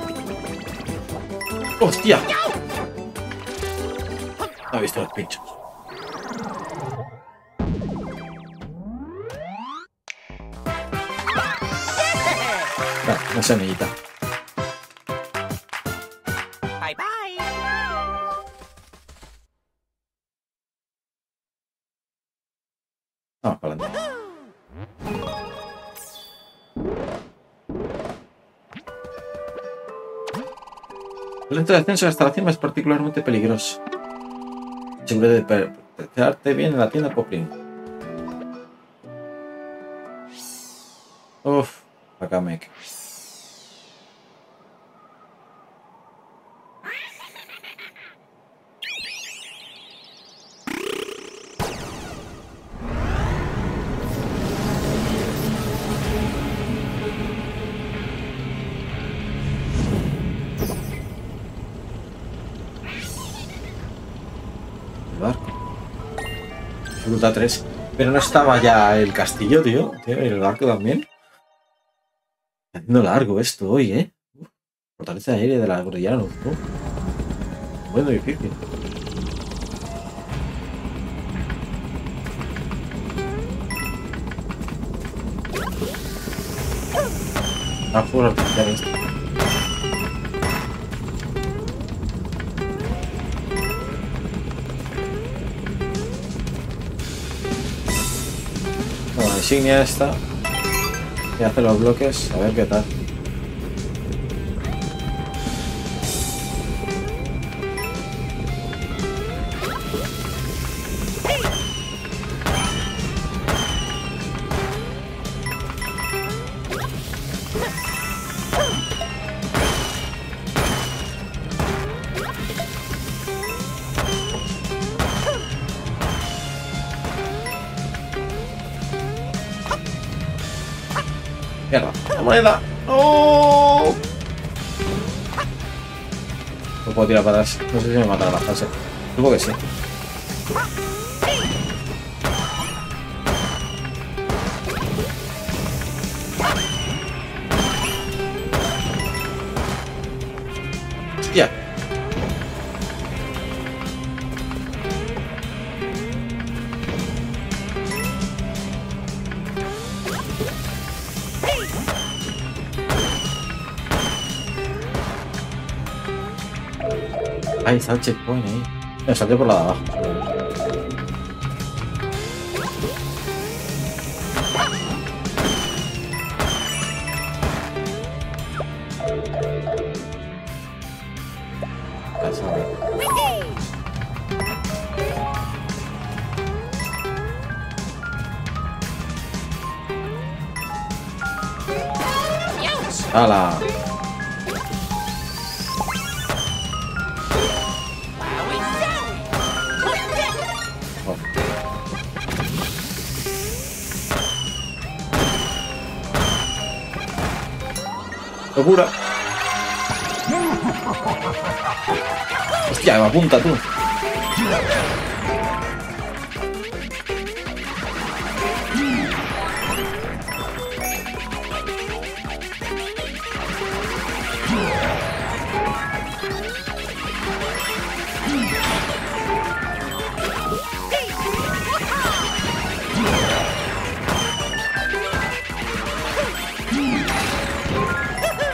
Speaker 1: ¡Hostia! No he visto los pinchos. Vale, una semillita.
Speaker 2: Bye
Speaker 1: lento de ascenso hasta la cima es particularmente peligroso. Seguro de per- quedarte bien en la tienda Poplin. Dificultad 3. Pero no estaba ya el castillo, tío. Tío, el barco también. Haciendo largo esto hoy, ¿eh? Uf, Fortaleza aérea de la cordillera. Bueno, difícil. Insignia esta. Y hace los bloques, a ver qué tal. Para atrás. No sé si me matará la fase. Supongo que sí. El checkpoint ahí. Me por la de abajo. ¡Hala! ¡Locura! ¡Hostia, me apunta tú!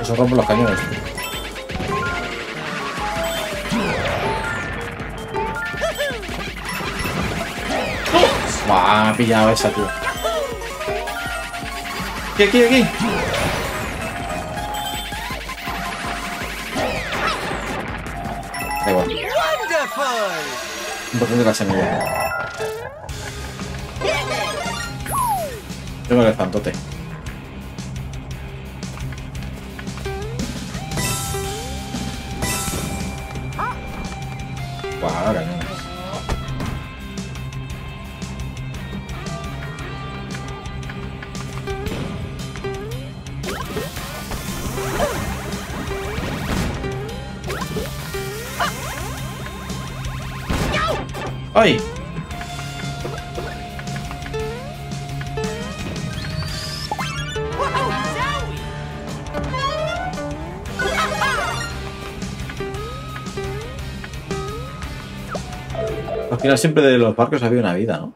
Speaker 1: Eso rompe los cañones. Buah, me ha pillado esa, tío. Aquí, aquí, aquí. Da igual. Importante la semilla. Tengo el espantote. Siempre de los barcos había una vida, ¿no?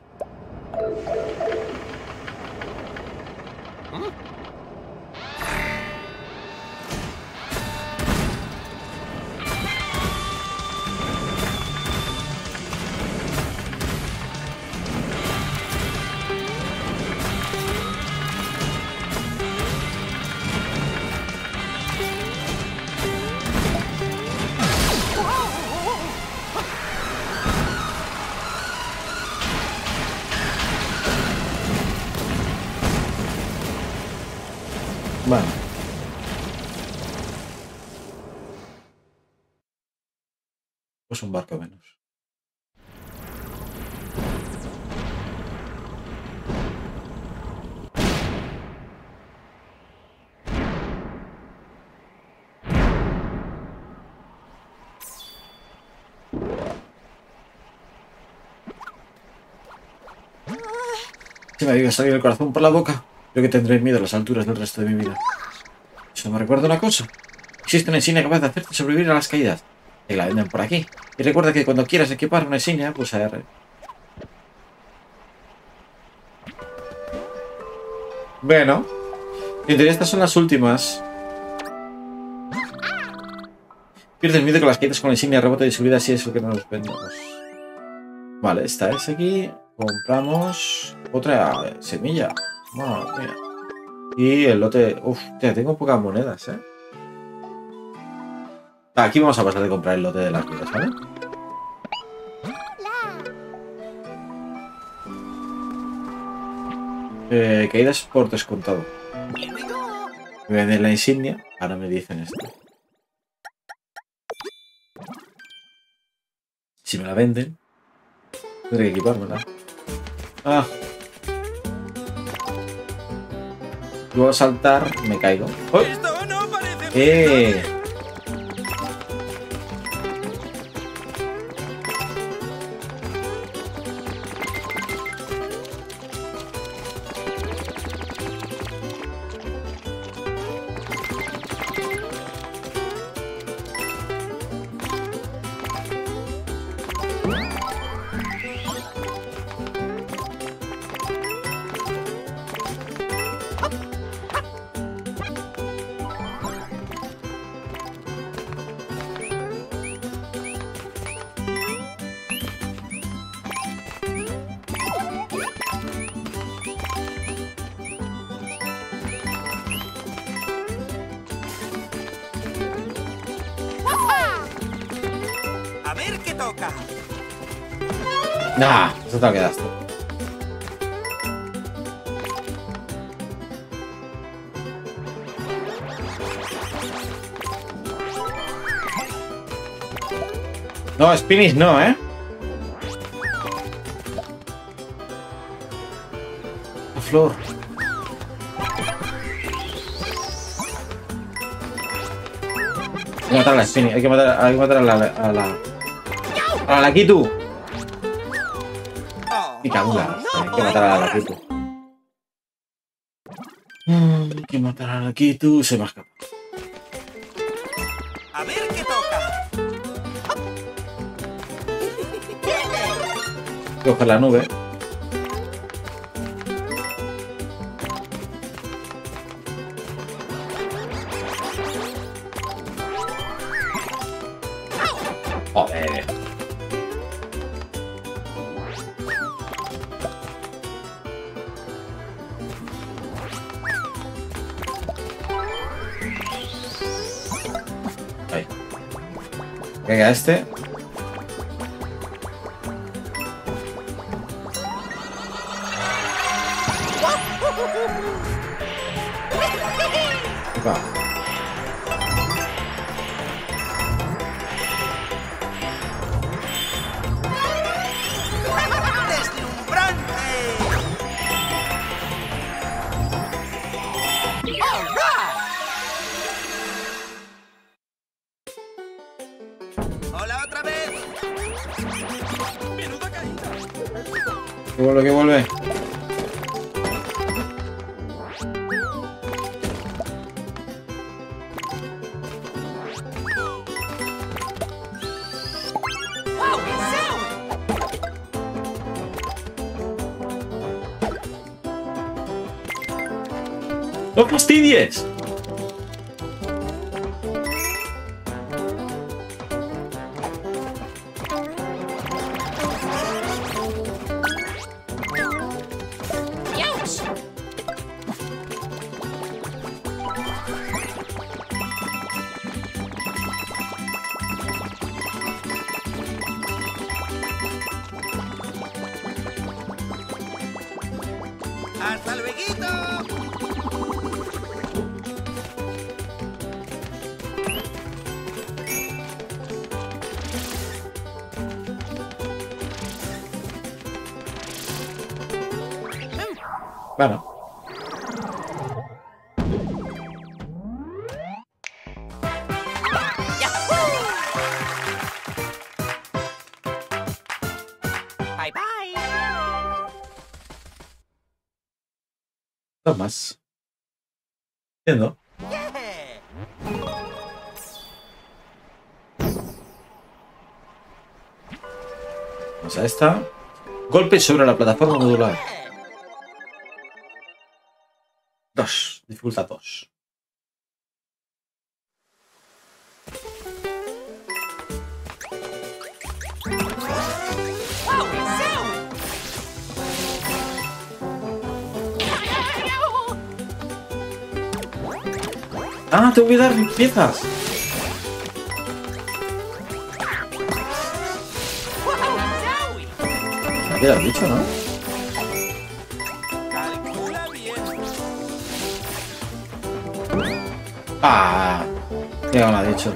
Speaker 1: Me había salido el corazón por la boca. Creo que tendré miedo a las alturas del resto de mi vida. Eso me recuerda una cosa. Existe una insignia capaz de hacerte sobrevivir a las caídas. Y la venden por aquí. Y recuerda que cuando quieras equipar una insignia, pulsa R. Bueno. En teoría estas son las últimas. Pierdes miedo con las caídas con la insignia rebote de subida si es lo que nos vendemos. Vale, esta es aquí. Compramos otra semilla. Madre mía. Y el lote... Uf, ya tengo pocas monedas, ¿eh? Aquí vamos a pasar de comprar el lote de las vidas, ¿vale? Eh, caídas por descontado. Me venden la insignia, ahora me dicen esto. Si me la venden, tendré que equipármela. Ah. Luego al saltar me caigo. ¡Oh! ¡Eh! No, Spinnis no, ¿eh? La flor. Hay que matar a la Spinny, hay que matar, hay que matar a la... a la... a la Kitu.
Speaker 2: Oh,
Speaker 1: Y cabula,
Speaker 2: no,
Speaker 1: hay que matar a la Kitu. Hay que matar a la Kitu, se me ha coger la nube. Joder. Ahí. Venga, este. Va.
Speaker 2: ¡Deslumbrante! All right. Hola otra vez. Menuda caída.
Speaker 1: Que vuelve, que vuelve. Esta. Golpe sobre la plataforma modular. Dos. Dificultad dos.
Speaker 2: ¡Wow! ¡Seu!
Speaker 1: ¡Ah! ¡Te voy a dar piezas! ¿Qué has dicho, no? ¡Ah! ¿Qué me ha dicho?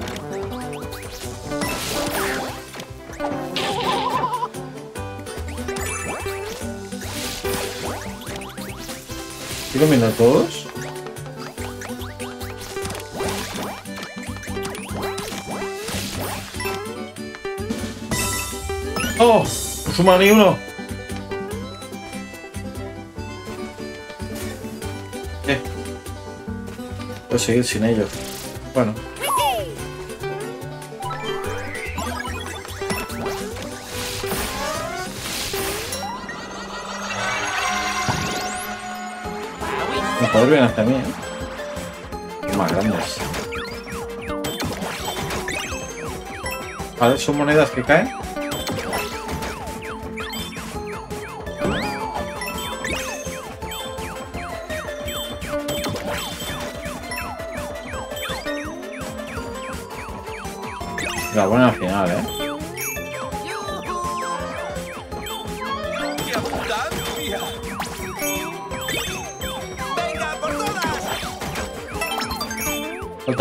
Speaker 1: ¿Estoy comiendo todos? ¡Oh! ¡No suma ni uno! Seguir sin ellos. Bueno. Mi poder viene hasta mí, ¿eh? Más grandes. Vale, son monedas que caen.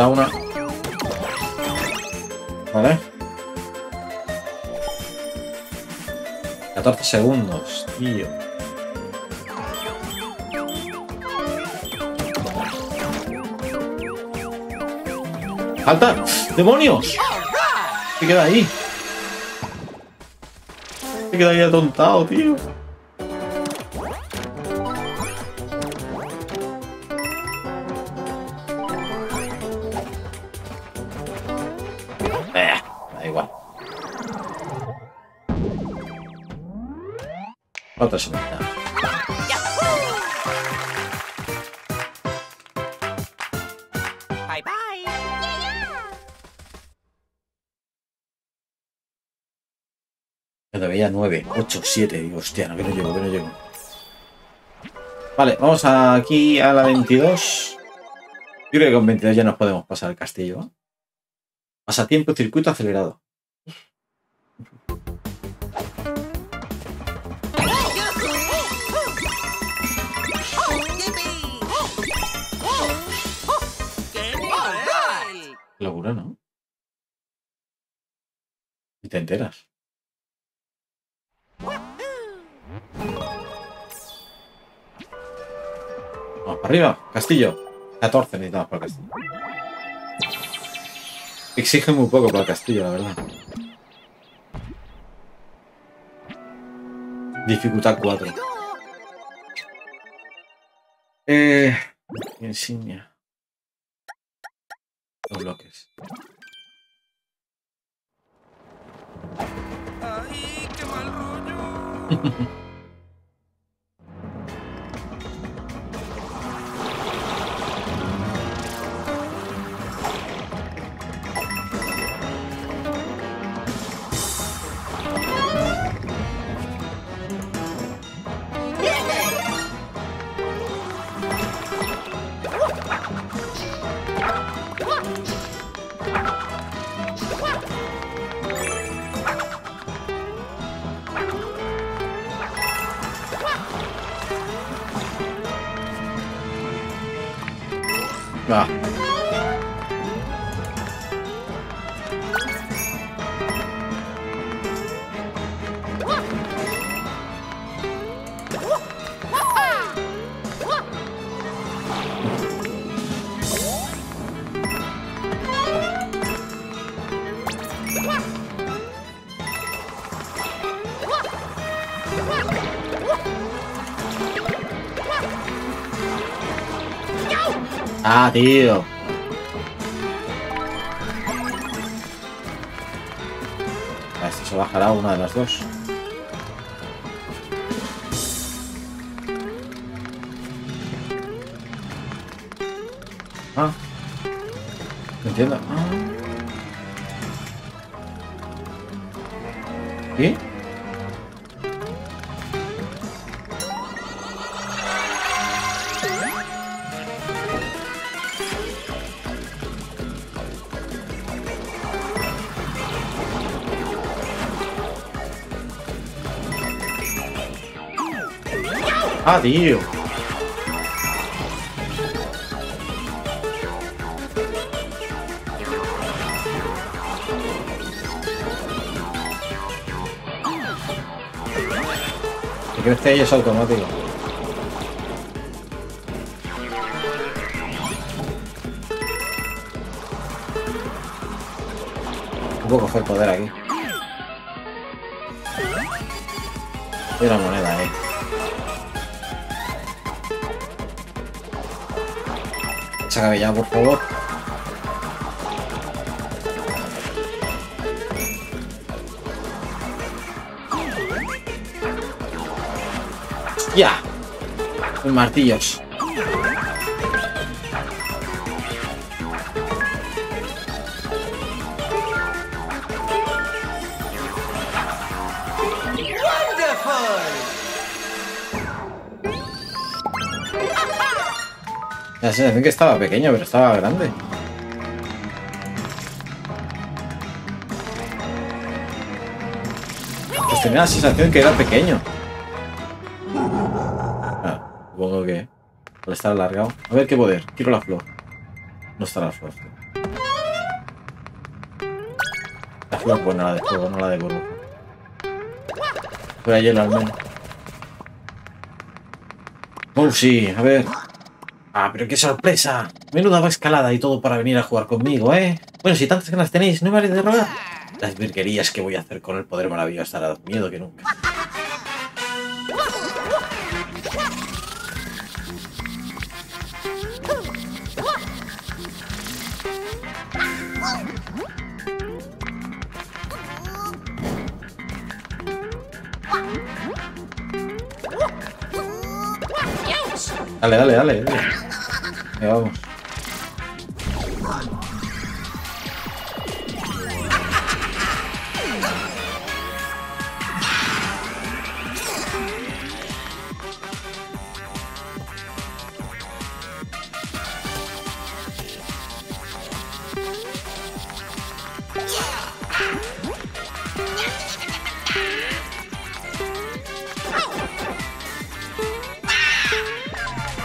Speaker 1: Una. Vale. 14 segundos, tío. ¡Falta! ¡Demonios! Se queda ahí. Se queda ahí atontado, tío. Me veía 9, 8, 7. Digo, hostia, no, que no llego, que no llego. Vale, vamos aquí a la 22. Yo creo que con 22 ya nos podemos pasar el castillo. Pasatiempo circuito acelerado. Castillo. 14 necesitamos para el castillo. Exige muy poco para el castillo, la verdad. Dificultad 4. Eh. Insignia. Dos bloques.
Speaker 2: ¡Ay, qué mal rollo!
Speaker 1: Va. Tío. A esto se bajará una de las dos. Ah, tío. ¿Por qué este es automático? Fue el poder aquí. Y una moneda Sácame ya, por favor. ¡Ya! Los martillos. La sensación que estaba pequeño, pero estaba grande. Pues tenía la sensación que era pequeño. Ah, supongo que por estar alargado. A ver qué poder. Tiro la flor. No está la flor. La flor buena, la de fuego, no la de burbuja. Fuera hielo al menos. Oh, sí, a ver. Pero qué sorpresa. Menuda escalada y todo para venir a jugar conmigo, ¿eh? Bueno, si tantas ganas tenéis, no me haré de rogar. Las virguerías que voy a hacer con el poder maravilloso estará miedo que nunca. Dale, dale, dale. dale. Venga, vamos.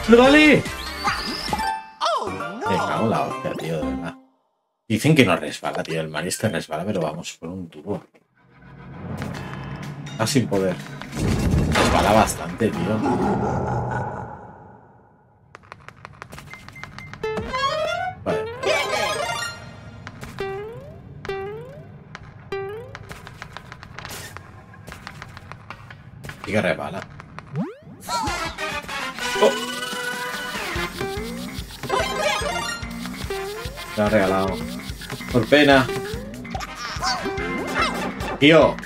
Speaker 1: ¡Dale! Dicen que no resbala, tío. El Marister resbala, pero vamos por un tubo. Ah, sin poder. Resbala bastante, tío. Pena. Tío.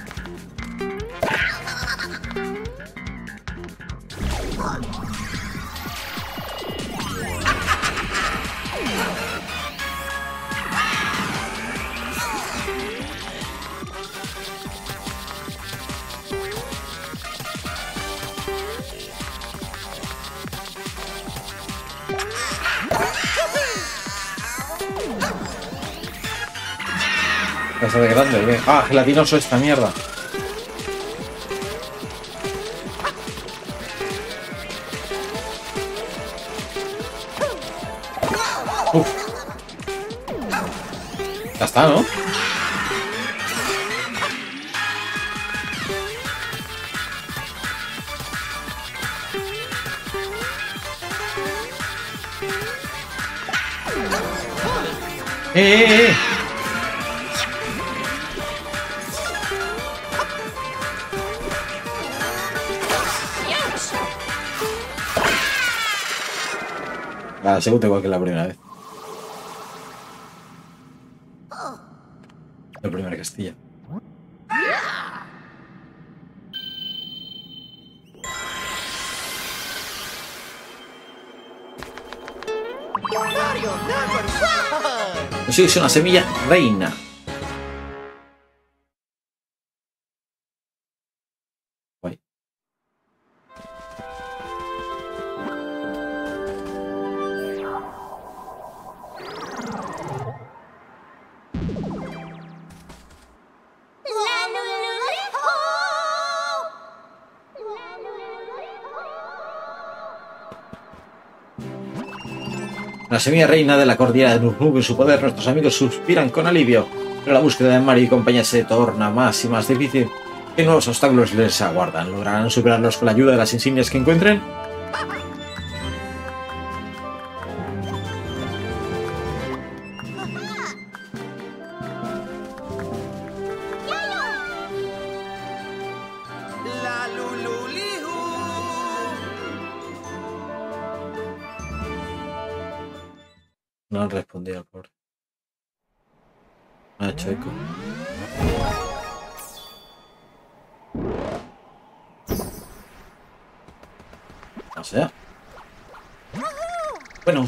Speaker 1: Gelatinoso esta mierda. Uf. Ya está, ¿no? ¡Eh, eh, eh! Seguro igual que la primera vez. La primera Castilla. Sí, es una semilla reina.
Speaker 3: La
Speaker 1: semilla reina de la cordillera de Nurmug en su poder, nuestros amigos suspiran con alivio, pero la búsqueda de Mario y compañía se torna más y más difícil. ¿Qué nuevos obstáculos les aguardan? ¿Lograrán superarlos con la ayuda de las insignias que encuentren?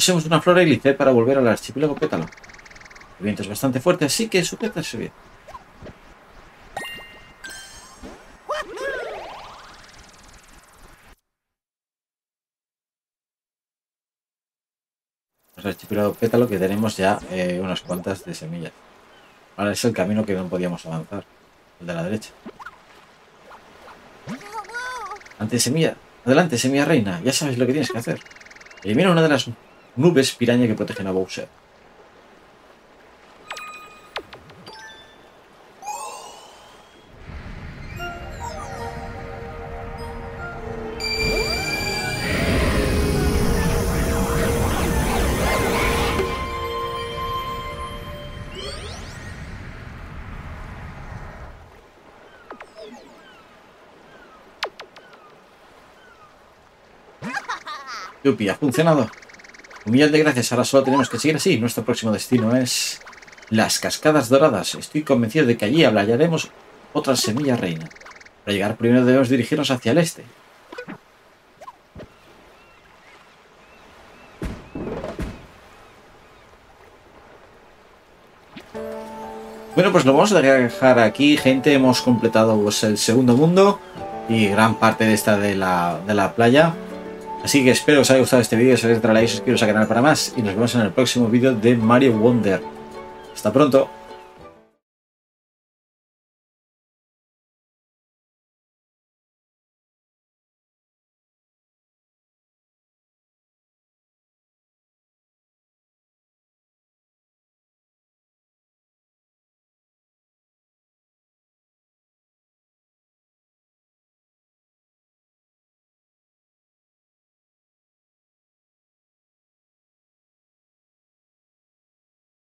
Speaker 1: Usemos una flora hélice para volver al archipiélago pétalo. El viento es bastante fuerte, así que sujétase bien. El archipiélago pétalo que tenemos ya eh, unas cuantas de semillas. Ahora es el camino que no podíamos avanzar. El de la derecha. Ante semilla. Adelante, semilla reina. Ya sabes lo que tienes que hacer. Elimina una de las nubes piraña que protegen a Bowser. Yupi, ha funcionado. Un millón de gracias, ahora solo tenemos que seguir así. Nuestro próximo destino es las Cascadas Doradas. Estoy convencido de que allí hablaremos otra semilla reina. Para llegar primero debemos dirigirnos hacia el este. Bueno, pues lo vamos a dejar aquí, gente. Hemos completado pues, el segundo mundo y gran parte de esta de la, de la playa. Así que espero que os haya gustado este vídeo, si os like, suscribiros al canal para más y nos vemos en el próximo vídeo de Mario Wonder. Hasta pronto.